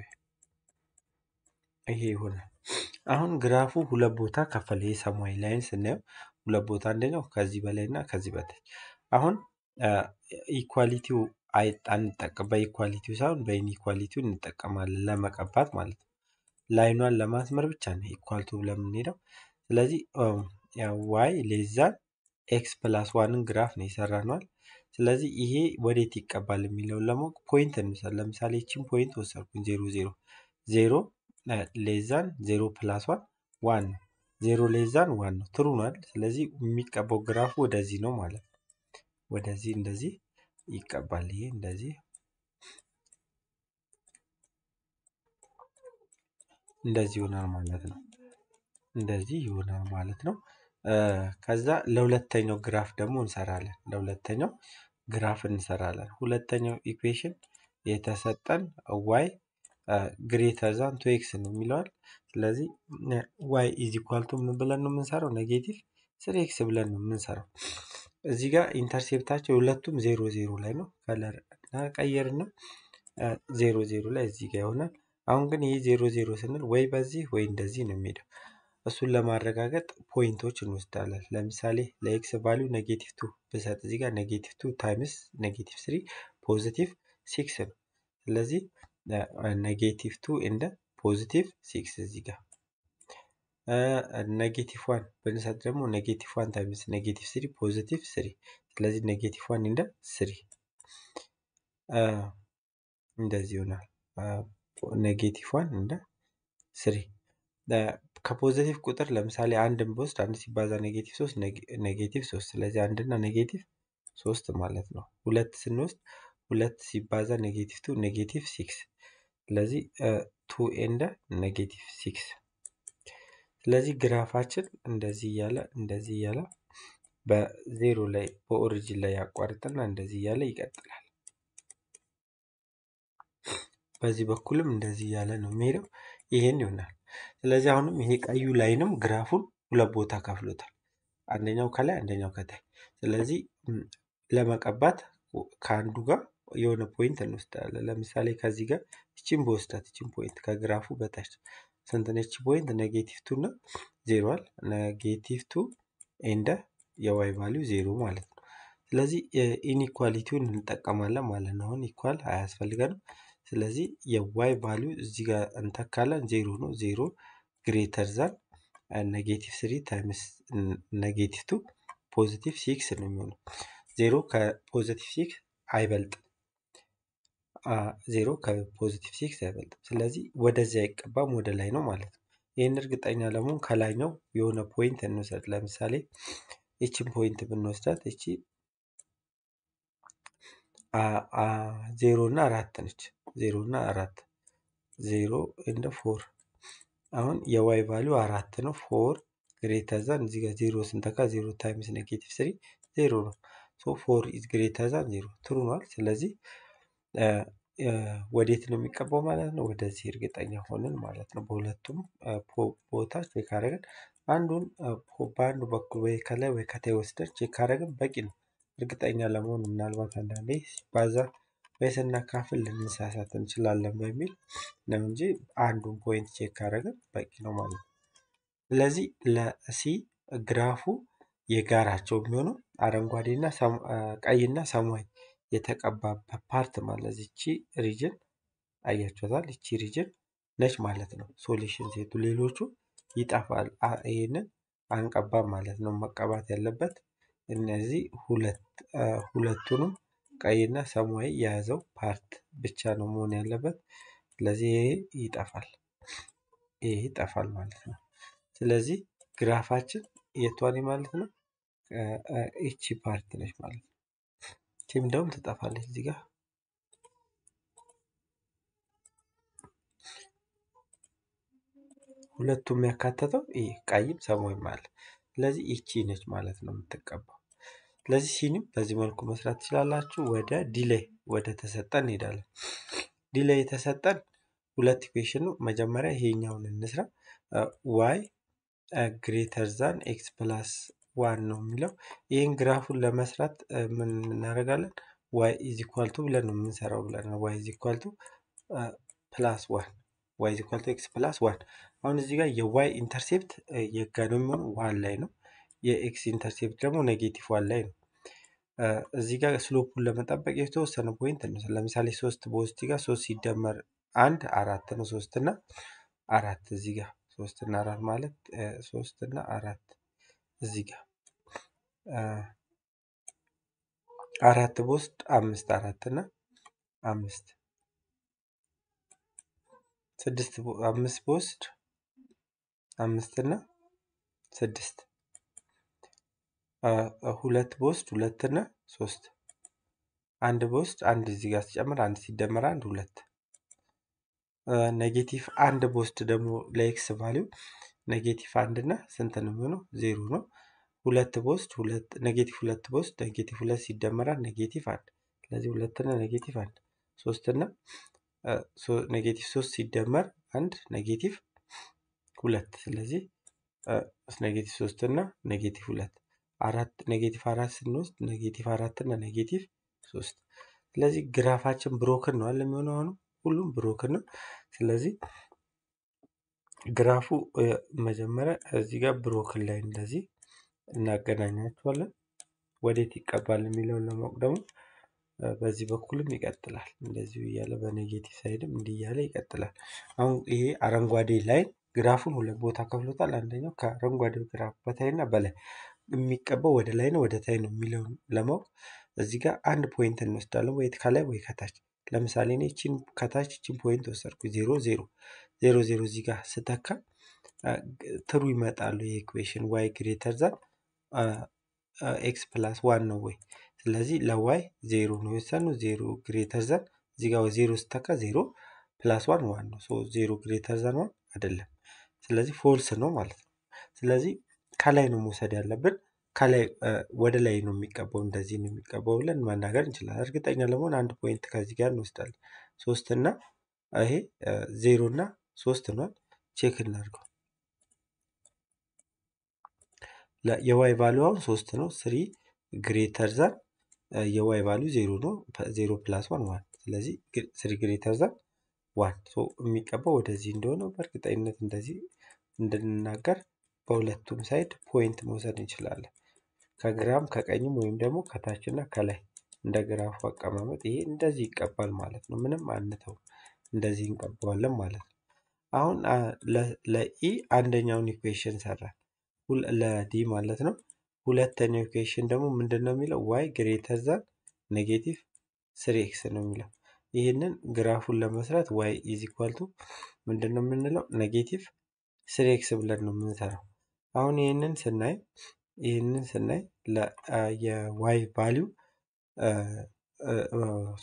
ይሄ ይሆናል። አሁን ግራፉ ሁለት ቦታ ከፈለ። ይሄ ሰማያዊ line ስናየው ሁለት ቦታ አንደኛው ከዚህ በላይ እና ከዚህ በታች። አሁን equality ው አንጠቀም፣ በ equality ው ሳይሆን በ inequality ው እንጠቀማለን ለመቀባት ማለት ነው። line ኗን ለማስመር ብቻ ነው equal to ብለን የምንሄደው። ስለዚህ y less than x plus one ን ግራፍ ነው የሰራነዋል። ስለዚህ ይሄ ወዴት ይቀባል የሚለውን ለማወቅ point እንውሰድ። ለምሳሌ ይችን point ወሰድኩኝ ዜሮ ዜሮ zero less than zero plus one one ነው። zero less than one ነው true ነው? ስለዚህ የሚቀባው ግራፉ ወደዚህ ነው ማለት ነው። ወደዚህ እንደዚህ ይቀባል። ይሄ እንደዚህ እንደዚህ ይሆናል ማለት ነው። እንደዚህ ይሆናል ማለት ነው። ከዛ ለሁለተኛው ግራፍ ደግሞ እንሰራለን። ለሁለተኛው ግራፍ እንሰራለን። ሁለተኛው equation የተሰጠን y greater than two x ነው የሚለዋል። ስለዚህ y is equal to ምን ብለን ነው የምንሰራው? negative three x ብለን ነው የምንሰራው። እዚህ ጋር intercept ኣቸው ሁለቱም ዜሮ ዜሮ ላይ ነው። color ቀየርና ዜሮ ዜሮ ላይ እዚህ ጋር ይሆናል። አሁን ግን ይህ ዜሮ ዜሮ ስንል ወይ በዚህ ወይ እንደዚህ ነው የሚሄደው። እሱን ለማረጋገጥ point ኦች እንወስዳለን። ለምሳሌ ለ x value negative two ብሰጥ እዚህ ጋር negative two times negative three positive six ነው። ስለዚህ negative two and positive six እዚህ ጋር negative one ብንሰጥ ደግሞ negative one times negative three positive three ስለዚህ negative one and three እንደዚህ ይሆናል። negative one and three ከ positive ቁጥር ለምሳሌ አንድን ብወስድ አንድ ሲባዛ negative ሶስት negative ሶስት ስለዚህ አንድና negative ሶስት ማለት ነው። ሁለት ስንወስድ ሁለት ሲባዛ negative two negative six ስለዚህ two and negative six ስለዚህ ግራፋችን እንደዚህ እያለ እንደዚህ እያለ በዜሮ ላይ በ origin ላይ ያቋርጥና እንደዚህ እያለ ይቀጥላል። በዚህ በኩልም እንደዚህ እያለ ነው የሚሄደው። ይሄን ይሆናል። ስለዚህ አሁንም ይሄ ቀዩ line ም ግራፉን ሁለት ቦታ ከፍሎታል። አንደኛው ከላይ አንደኛው ከታች። ስለዚህ ለመቀባት ከአንዱ ጋር የሆነ point እንወስዳለን። ለምሳሌ ከዚህ ጋር እቺን በወስዳት እቺን point ከግራፉ በታች ስንት ነች point? negative two እና ዜሮ አለ። negative two and የ y value ዜሮ ማለት ነው። ስለዚህ inequality ውን እንጠቀማለን ማለት ነው። አሁን equal አያስፈልገንም። ስለዚህ የ y value እዚህ ጋር እንተካለን። ዜሮ ነው። zero greater than negative three times negative two positive six ነው የሚሆነው። ዜሮ ከ positive six አይበልጥም። ዜሮ ከ positive six አይበልጥም። ስለዚህ ወደዚያ አይቀባም፣ ወደ ላይ ነው ማለት ነው። ይህን እርግጠኛ ለመሆን ከላይኛው የሆነ point እንውሰድ። ለምሳሌ ይችን point ብንወስዳት ይቺ ዜሮ እና አራት ነች። ዜሮ እና አራት zero and four አሁን የ y value አራት ነው። four greater than እዚህ ጋር ዜሮ ስንተካ zero times negative three ዜሮ ነው። so four is greater than zero true ነዋል። ስለዚህ ወዴት ነው የሚቀባው ማለት ነው? ወደዚህ እርግጠኛ ሆንን ማለት ነው። በሁለቱም ቦታ check አደረግን። አንዱን በአንዱ በኩል ወይ ከላይ ወይ ከታች ወስደን check አደረግን በቂ ነው። እርግጠኛ ለመሆን ምናልባት አንዳንዴ ሲባዛ ወይ ስናካፍል ልንሳሳት እንችላለን በሚል ነው እንጂ አንዱን point check ካደረግን በቂ ነው ማለት ነው። ስለዚህ ለ C ግራፉ የጋራቸው የሚሆነው አረንጓዴና ቀይና ሰማያዊ የተቀባበት part ማለት ይቺ region አያችኋታል። ይቺ region ነች ማለት ነው። solution set ኡ ሌሎቹ ይጠፋል። ይህንን አንቀባም ማለት ነው። መቀባት ያለበት እነዚህ ሁለቱንም ቀይና ሰማያዊ የያዘው part ብቻ ነው መሆን ያለበት። ስለዚህ ይሄ ይጠፋል፣ ይሄ ይጠፋል ማለት ነው። ስለዚህ ግራፋችን የቷን ማለት ነው? ይቺ part ነች ማለት ነው። ይቺም ደግሞ ትጠፋለች እዚህ ጋር ሁለቱም ያካተተው ይህ ቀይም ሰማያዊም አለ። ስለዚህ ይቺ ነች ማለት ነው የምትቀባው። ስለዚህ C ንም በዚህ መልኩ መስራት ትችላላችሁ። ወደ D ላይ ወደ ተሰጠን እንሄዳለን። D ላይ የተሰጠን ሁለት equation ነው። መጀመሪያ ይሄኛውን እንስራ። y greater than x plus one ነው የሚለው። ይህን ግራፉን ለመስራት ምን እናደርጋለን? y is equal to ብለን ነው የምንሰራው ብለን y is equal to plus one y is equal to x plus one። አሁን እዚህ ጋር የ y intercept የጋ ነው የሚሆነው one ላይ ነው። የ x intercept ደግሞ negative one ላይ ነው። እዚህ ጋር slope ኡን ለመጠበቅ የተወሰነ point ነው። ለምሳሌ ሶስት በውስጥ ጋር ሶስት ሲደመር አንድ አራት ነው። ሶስት እና አራት እዚህ ጋር ሶስት እና አራት ማለት ሶስት እና አራት እዚህ ጋር አራት በውስጥ አምስት አራት እና አምስት ስድስት አምስት በውስጥ አምስት እና ስድስት ሁለት በውስጥ ሁለት እና ሶስት። አንድ በውስጥ አንድ እዚህ ጋር ሲጨምር አንድ ሲደመር አንድ ሁለት። negative አንድ በውስጥ ደግሞ ለ x value negative አንድ እና ስንት ነው የሚሆነው? ዜሮ ነው። ሁለት በውስጥ ሁለት negative ሁለት በውስጥ negative ሁለት ሲደመራል negative አንድ። ስለዚህ ሁለትና negative አንድ ሶስትና negative ሶስት ሲደመር አንድ negative ሁለት። ስለዚህ negative ሶስት እና negative ሁለት አራት negative አራት ስንወስድ negative አራት እና negative ሶስት። ስለዚህ ግራፋችን broken ነው አለ የሚሆነው አሁንም? ሁሉም broken ነው። ስለዚህ ግራፉ መጀመሪያ እዚህ ጋር broken ላይ እንደዚህ እናገናኛቸዋለን። ወዴት ይቀባል የሚለውን ለማወቅ ደግሞ በዚህ በኩልም ይቀጥላል። እንደዚሁ እያለ በ negative side ም እንዲህ እያለ ይቀጥላል። አሁን ይሄ አረንጓዴ ላይ ግራፉን ሁለት ቦታ ከፍሎታል። አንደኛው ከአረንጓዴው ግራፍ በታችና በላይ የሚቀባው ወደ ላይ ነው ወደ ታች ነው የሚለውን ለማወቅ እዚህ ጋር አንድ point እንወስዳለን ወይ ከላይ ወይ ከታች። ለምሳሌ እኔ ቺን ከታች ቺን point ወሰድኩ ዜሮ ዜሮ ዜሮ ዜሮ እዚህ ጋር ስተካ true ይመጣሉ የ equation y greater than x plus one ነው ወይ? ስለዚህ ለ y ዜሮ ነው የወሰንነው ዜሮ greater than እዚህ ጋር ዜሮ ስተካ ዜሮ plus one one ነው ዜሮ greater than one አይደለም። ስለዚህ false ነው ማለት ነው። ስለዚህ ከላይ ነው መውሰድ ያለብን። ከላይ ወደ ላይ ነው የሚቀባው እንደዚህ ነው የሚቀባው ብለን መናገር እንችላለን። እርግጠኛ ለመሆን አንድ point ከዚህ ጋር እንወስዳለን። ሶስት እና ይሄ ዜሮ እና ሶስት ነዋል check እናድርገው። የ y value አሁን ሶስት ነው። three greater than የ y value ዜሮ ነው። ዜሮ plus one one ስለዚህ three greater than one የሚቀባው ወደዚህ እንደሆነ በእርግጠኝነት እንደዚህ እንድንናገር በሁለቱም side point መውሰድ እንችላለን። ከግራም ከቀኝም ወይም ደግሞ ከታችና ከላይ እንደ ግራፉ አቀማመጥ ይሄ እንደዚህ ይቀባል ማለት ነው። ምንም አንተው እንደዚህ እንቀባዋለን ማለት ነው። አሁን ለ E አንደኛውን equation ሰራን። ለ D ማለት ነው። ሁለተኛው equation ደግሞ ምንድን ነው የሚለው? y greater than negative three x ነው የሚለው። ይህንን ግራፉን ለመስራት y is equal to ምንድን ነው የምንለው? negative three x ብለን ነው የምንሰራው አሁን ይህንን ስናይ ይህንን ስናይ የ y value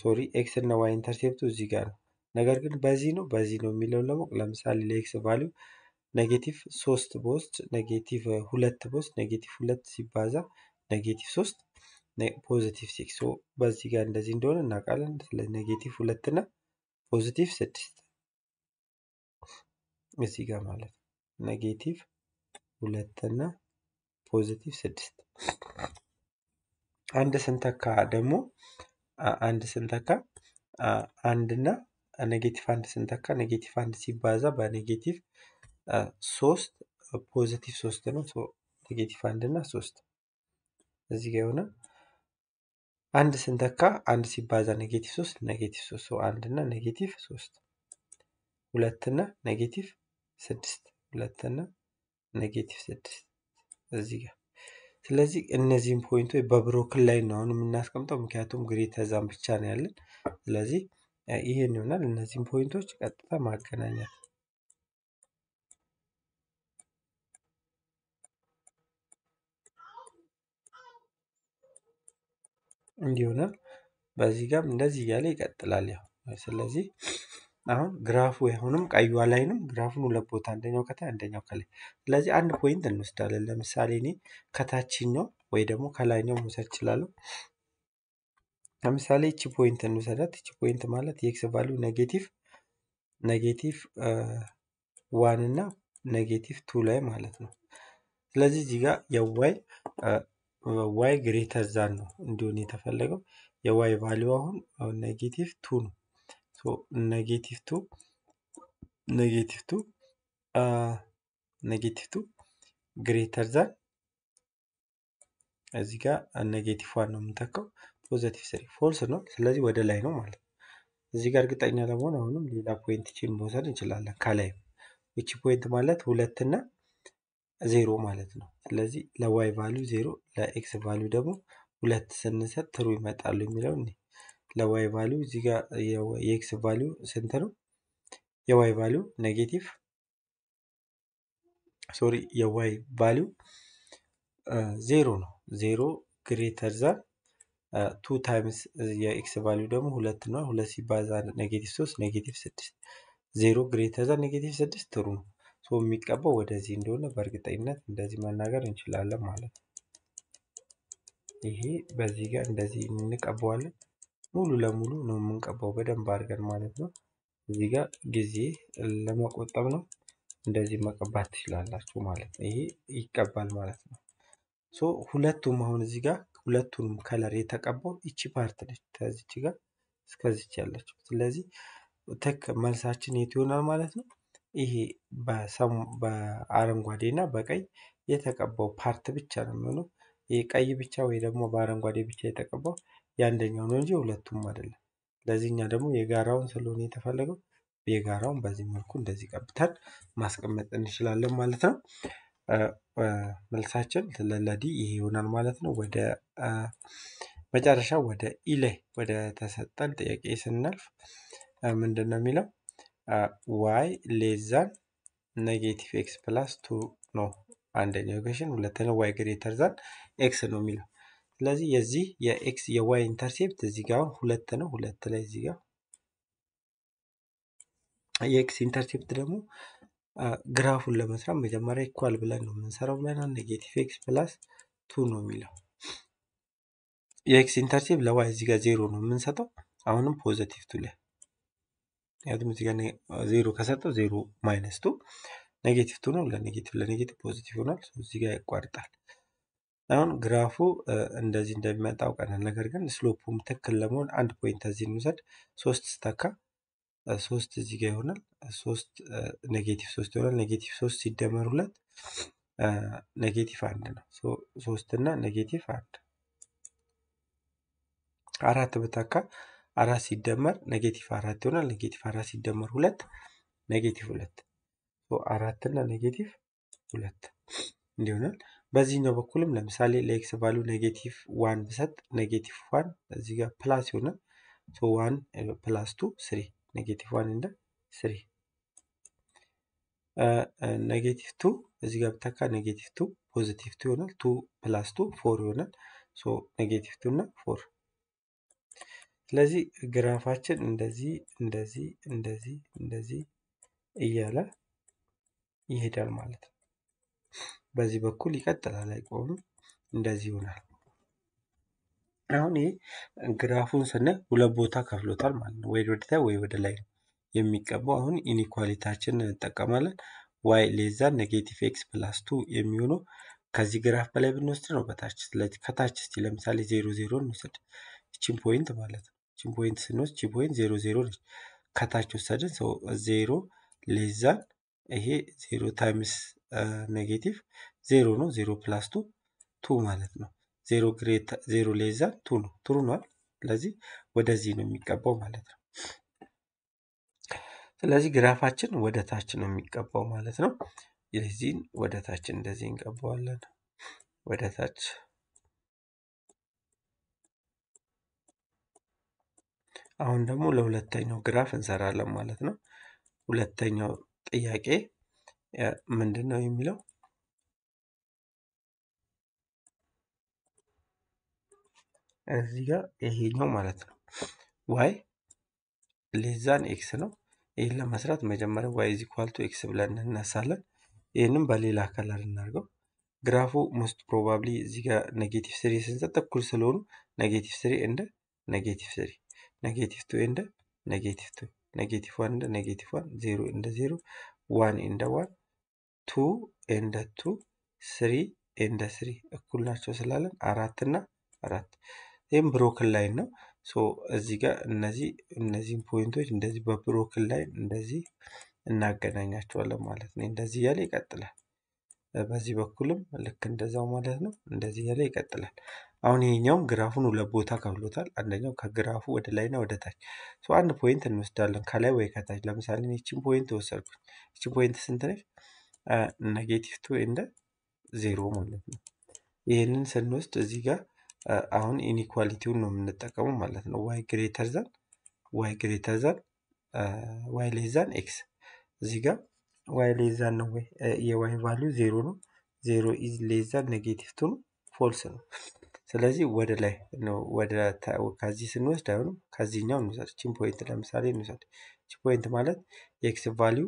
ው sorry x እና y intercept ኡ እዚህ ጋር ነው። ነገር ግን በዚህ ነው በዚህ ነው የሚለውን ለማወቅ ለምሳሌ ለ x value ው negative ሶስት በውስጥ negative ሁለት በውስጥ negative ሁለት ሲባዛ negative ሶስት positive six። በዚህ ጋር እንደዚህ እንደሆነ እናውቃለን። ስለ negative ሁለት እና positive ስድስት እዚህ ጋር ማለት ነው። negative ሁለት እና positive ስድስት። አንድ ስንተካ ደግሞ አንድ ስንተካ አንድና negative አንድ ስንተካ negative አንድ ሲባዛ በ negative ሶስት positive ሶስት ነው። negative አንድ እና ሶስት እዚህ ጋር የሆነ አንድ ስንተካ አንድ ሲባዛ negative ሶስት negative ሶስት አንድ እና negative ሶስት ሁለት እና negative ስድስት ሁለት እና negative ስድስት እዚህ ጋር። ስለዚህ እነዚህም point ኦች በ broken ላይ ነው አሁን የምናስቀምጠው ምክንያቱም greater than ብቻ ነው ያለን። ስለዚህ ይሄን ይሆናል እነዚህም point ኦች ቀጥታ ማገናኘት። እንዲሆናል በዚህ ጋርም እንደዚህ እያለ ይቀጥላል ያው። ስለዚህ አሁን ግራፉ አሁንም ቀዩዋ ላይንም ግራፉን ሁለት ቦታ አንደኛው ከታች አንደኛው ከላይ። ስለዚህ አንድ point እንወስዳለን። ለምሳሌ እኔ ከታችኛው ወይ ደግሞ ከላይኛው መውሰድ እችላለሁ። ለምሳሌ እቺ point እንውሰዳት። እቺ point ማለት የ x value negative negative one እና negative two ላይ ማለት ነው። ስለዚህ እዚህ ጋር የ y y greater than ነው እንዲሆን የተፈለገው። የ y value አሁን negative two ነው negative two negative two negative two greater than እዚህ ጋር negative one ነው የምንተካው. positive three false ነው። ስለዚህ ወደ ላይ ነው ማለት ነው። እዚህ ጋር እርግጠኛ ለመሆን አሁንም ሌላ point ቺን መውሰድ እንችላለን ከላይ ይቺ point ማለት ሁለት እና ዜሮ ማለት ነው። ስለዚህ ለ y value ዜሮ ለ x value ደግሞ ሁለት ስንሰጥ true ይመጣል የሚለው ለ y value እዚህ ጋር የ x value ስንት ነው? የ y value negative sorry የ y value ዜሮ ነው። ዜሮ greater than two times የ x value ደግሞ ሁለት ነው። ሁለት ሲባዛ negative ሶስት negative ስድስት ዜሮ greater than negative ስድስት true ነው። የሚቀባው ወደዚህ እንደሆነ በእርግጠኝነት እንደዚህ መናገር እንችላለን ማለት ነው። ይሄ በዚህ ጋር እንደዚህ እንቀባዋለን። ሙሉ ለሙሉ ነው የምንቀባው በደንብ አድርገን ማለት ነው። እዚህ ጋር ጊዜ ለመቆጠብ ነው። እንደዚህ መቀባት ትችላላችሁ ማለት ነው። ይሄ ይቀባል ማለት ነው። so ሁለቱም አሁን እዚህ ጋር ሁለቱንም color የተቀባው ይቺ part ነች ከዚች ጋር እስከዚች ያለችው። ስለዚህ ትክ መልሳችን የት ይሆናል ማለት ነው? ይሄ በአረንጓዴ እና በቀይ የተቀባው part ብቻ ነው የሚሆነው። ይሄ ቀይ ብቻ ወይ ደግሞ በአረንጓዴ ብቻ የተቀባው የአንደኛው ነው እንጂ ሁለቱም አይደለም። ለዚህ እኛ ደግሞ የጋራውን ስለሆነ የተፈለገው የጋራውን በዚህ መልኩ እንደዚህ ቀብተን ማስቀመጥ እንችላለን ማለት ነው። መልሳችን ለ D ይሄ ይሆናል ማለት ነው። ወደ መጨረሻ ወደ E ላይ ወደ ተሰጠን ጥያቄ ስናልፍ ምንድን ነው የሚለው y less than negative x plus two ነው አንደኛው equation፣ ሁለተኛው y greater than x ነው የሚለው። ስለዚህ የዚህ የ x የ y intercept እዚህ ጋር ሁለት ነው። ሁለት ላይ እዚህ ጋር የ x intercept ደግሞ ግራፉን ለመስራት መጀመሪያ equal ብለን ነው የምንሰራው ብለናል። negative x plus two ነው የሚለው የ x intercept ለ y እዚህ ጋር ዜሮ ነው የምንሰጠው። አሁንም positive two ላይ ምክንያቱም እዚህ ጋር ዜሮ ከሰጠው ዜሮ minus two negative two ነው። ለ negative ለ negative positive ይሆናል። እዚህ ጋር ያቋርጣል። አሁን ግራፉ እንደዚህ እንደሚመጣ አውቀናል። ነገር ግን slope ኡም ትክክል ለመሆን አንድ point እዚህ እንውሰድ። ሶስት ስተካ ሶስት እዚህ ጋር ይሆናል። ሶስት negative ሶስት ይሆናል። negative ሶስት ሲደመር ሁለት negative አንድ ነው። ሶስት እና negative አንድ አራት ብተካ አራት ሲደመር negative አራት ይሆናል። negative አራት ሲደመር ሁለት negative ሁለት አራት እና negative ሁለት እንዲሆናል። በዚህኛው በኩልም ለምሳሌ ለ x value negative one ብሰጥ negative one እዚህ ጋር plus ይሆናል። one plus two three negative one እንደ three negative two እዚህ ጋር ብተካ negative two positive two ይሆናል። two plus two four ይሆናል። so negative two እና four ስለዚህ ግራፋችን እንደዚህ እንደዚህ እንደዚህ እንደዚህ እያለ ይሄዳል ማለት ነው። በዚህ በኩል ይቀጥላል፣ አይቆምም። እንደዚህ ይሆናል። አሁን ይሄ ግራፉን ስናይ ሁለት ቦታ ከፍሎታል ማለት ነው። ወይ ወደ ታች ወይ ወደ ላይ ነው የሚቀባው። አሁን inequality ኣችን እንጠቀማለን። y less than negative x plus two የሚሆነው ከዚህ ግራፍ በላይ ብንወስድ ነው በታች። ስለዚህ ከታች እስቲ ለምሳሌ ዜሮ ዜሮ እንውሰድ። ይችን point ማለት ነው። ይችን point ስንወስድ ይቺ point ዜሮ ዜሮ ነች። ከታች ወሰድን ሰው ዜሮ less than ይሄ ዜሮ times negative ዜሮ ነው። ዜሮ plus two two ማለት ነው። ዜሮ great ዜሮ less than two ነው። true ነው። ስለዚህ ወደዚህ ነው የሚቀባው ማለት ነው። ስለዚህ ግራፋችን ወደ ታች ነው የሚቀባው ማለት ነው። የዚህን ወደ ታች እንደዚህ እንቀባዋለን። ወደ ታች አሁን ደግሞ ለሁለተኛው ግራፍ እንሰራለን ማለት ነው። ሁለተኛው ጥያቄ ምንድን ነው የሚለው እዚህ ጋር ይሄኛው ማለት ነው y less than x ነው። ይህን ለመስራት መጀመሪያ ዋይ ኢዝ ኤክስ ብለን እንነሳለን። ይህንም በሌላ color እናድርገው። ግራፉ most probably እዚህ ጋር negative three ስንሰጥ እኩል ስለሆኑ negative three እንደ negative three፣ negative two እንደ negative two፣ negative one እንደ negative one፣ ዜሮ እንደ ዜሮ፣ one እንደ one፣ two እንደ two፣ three እንደ three እኩል ናቸው ስላለን አራት እና አራት ይህም broken line ነው። እዚህ ጋር እነዚህ እነዚህን point ኦች እንደዚህ በ broken line እንደዚህ እናገናኛቸዋለን ማለት ነው። እንደዚህ እያለ ይቀጥላል። በዚህ በኩልም ልክ እንደዛው ማለት ነው። እንደዚህ እያለ ይቀጥላል። አሁን ይሄኛውም ግራፉን ሁለት ቦታ ከፍሎታል። አንደኛው ከግራፉ ወደ ላይና ወደ ታች። አንድ point እንወስዳለን ከላይ ወይ ከታች። ለምሳሌ ይችን point ወሰድኩኝ። ይችን point ስንት ነች? negative two እንደ ዜሮ ማለት ነው። ይህንን ስንወስድ እዚህ ጋር አሁን inequality ውን ነው የምንጠቀመው ማለት ነው። y greater than y greater than y less than x እዚህ ጋር y less than ነው ወይ የ y value ዜሮ ነው። ዜሮ is less than negative two ነው false ነው። ስለዚህ ወደ ላይ ወደ ከዚህ ስንወስድ አይሆንም። ከዚህኛው እንውሰድ። ይችን point ለምሳሌ እንውሰድ። ይቺ point ማለት የ x value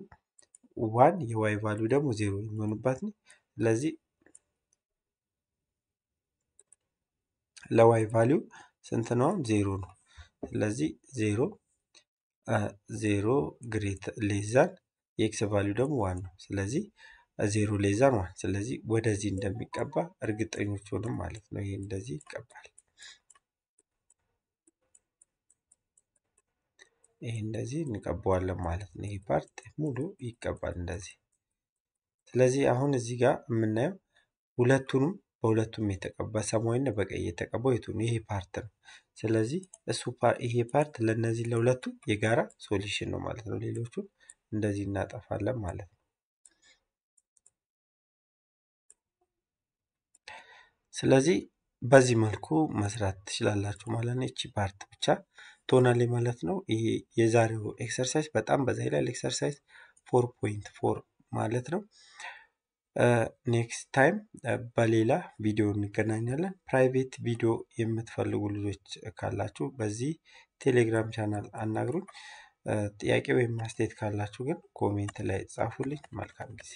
one የ y value ደግሞ ዜሮ የሚሆንባት ነው። ስለዚህ ለ y value ስንት ነው? ዜሮ ነው። ስለዚህ ዜሮ ዜሮ great less than የ x value ደግሞ one ነው። ስለዚህ ዜሮ less than one። ስለዚህ ወደዚህ እንደሚቀባ እርግጠኞች ሆንን ማለት ነው። ይሄ እንደዚህ ይቀባል። ይሄ እንደዚህ እንቀባዋለን ማለት ነው። ይሄ part ሙሉ ይቀባል እንደዚህ። ስለዚህ አሁን እዚህ ጋር የምናየው ሁለቱንም በሁለቱም የተቀባ ሰማያዊና በቀይ የተቀባው የቱ ነው? ይሄ part ነው። ስለዚህ እሱ ይሄ part ለእነዚህ ለሁለቱ የጋራ solution ነው ማለት ነው። ሌሎቹ እንደዚህ እናጠፋለን ማለት ነው። ስለዚህ በዚህ መልኩ መስራት ትችላላችሁ ማለት ነው። ይቺ part ብቻ ትሆናለች ማለት ነው። ይሄ የዛሬው exercise በጣም በዛ ይላል። exercise four point four ማለት ነው። next time በሌላ ቪዲዮ እንገናኛለን። private ቪዲዮ የምትፈልጉ ልጆች ካላችሁ በዚህ ቴሌግራም ቻናል አናግሩኝ። ጥያቄ ወይም አስተያየት ካላችሁ ግን comment ላይ ጻፉልኝ። መልካም ጊዜ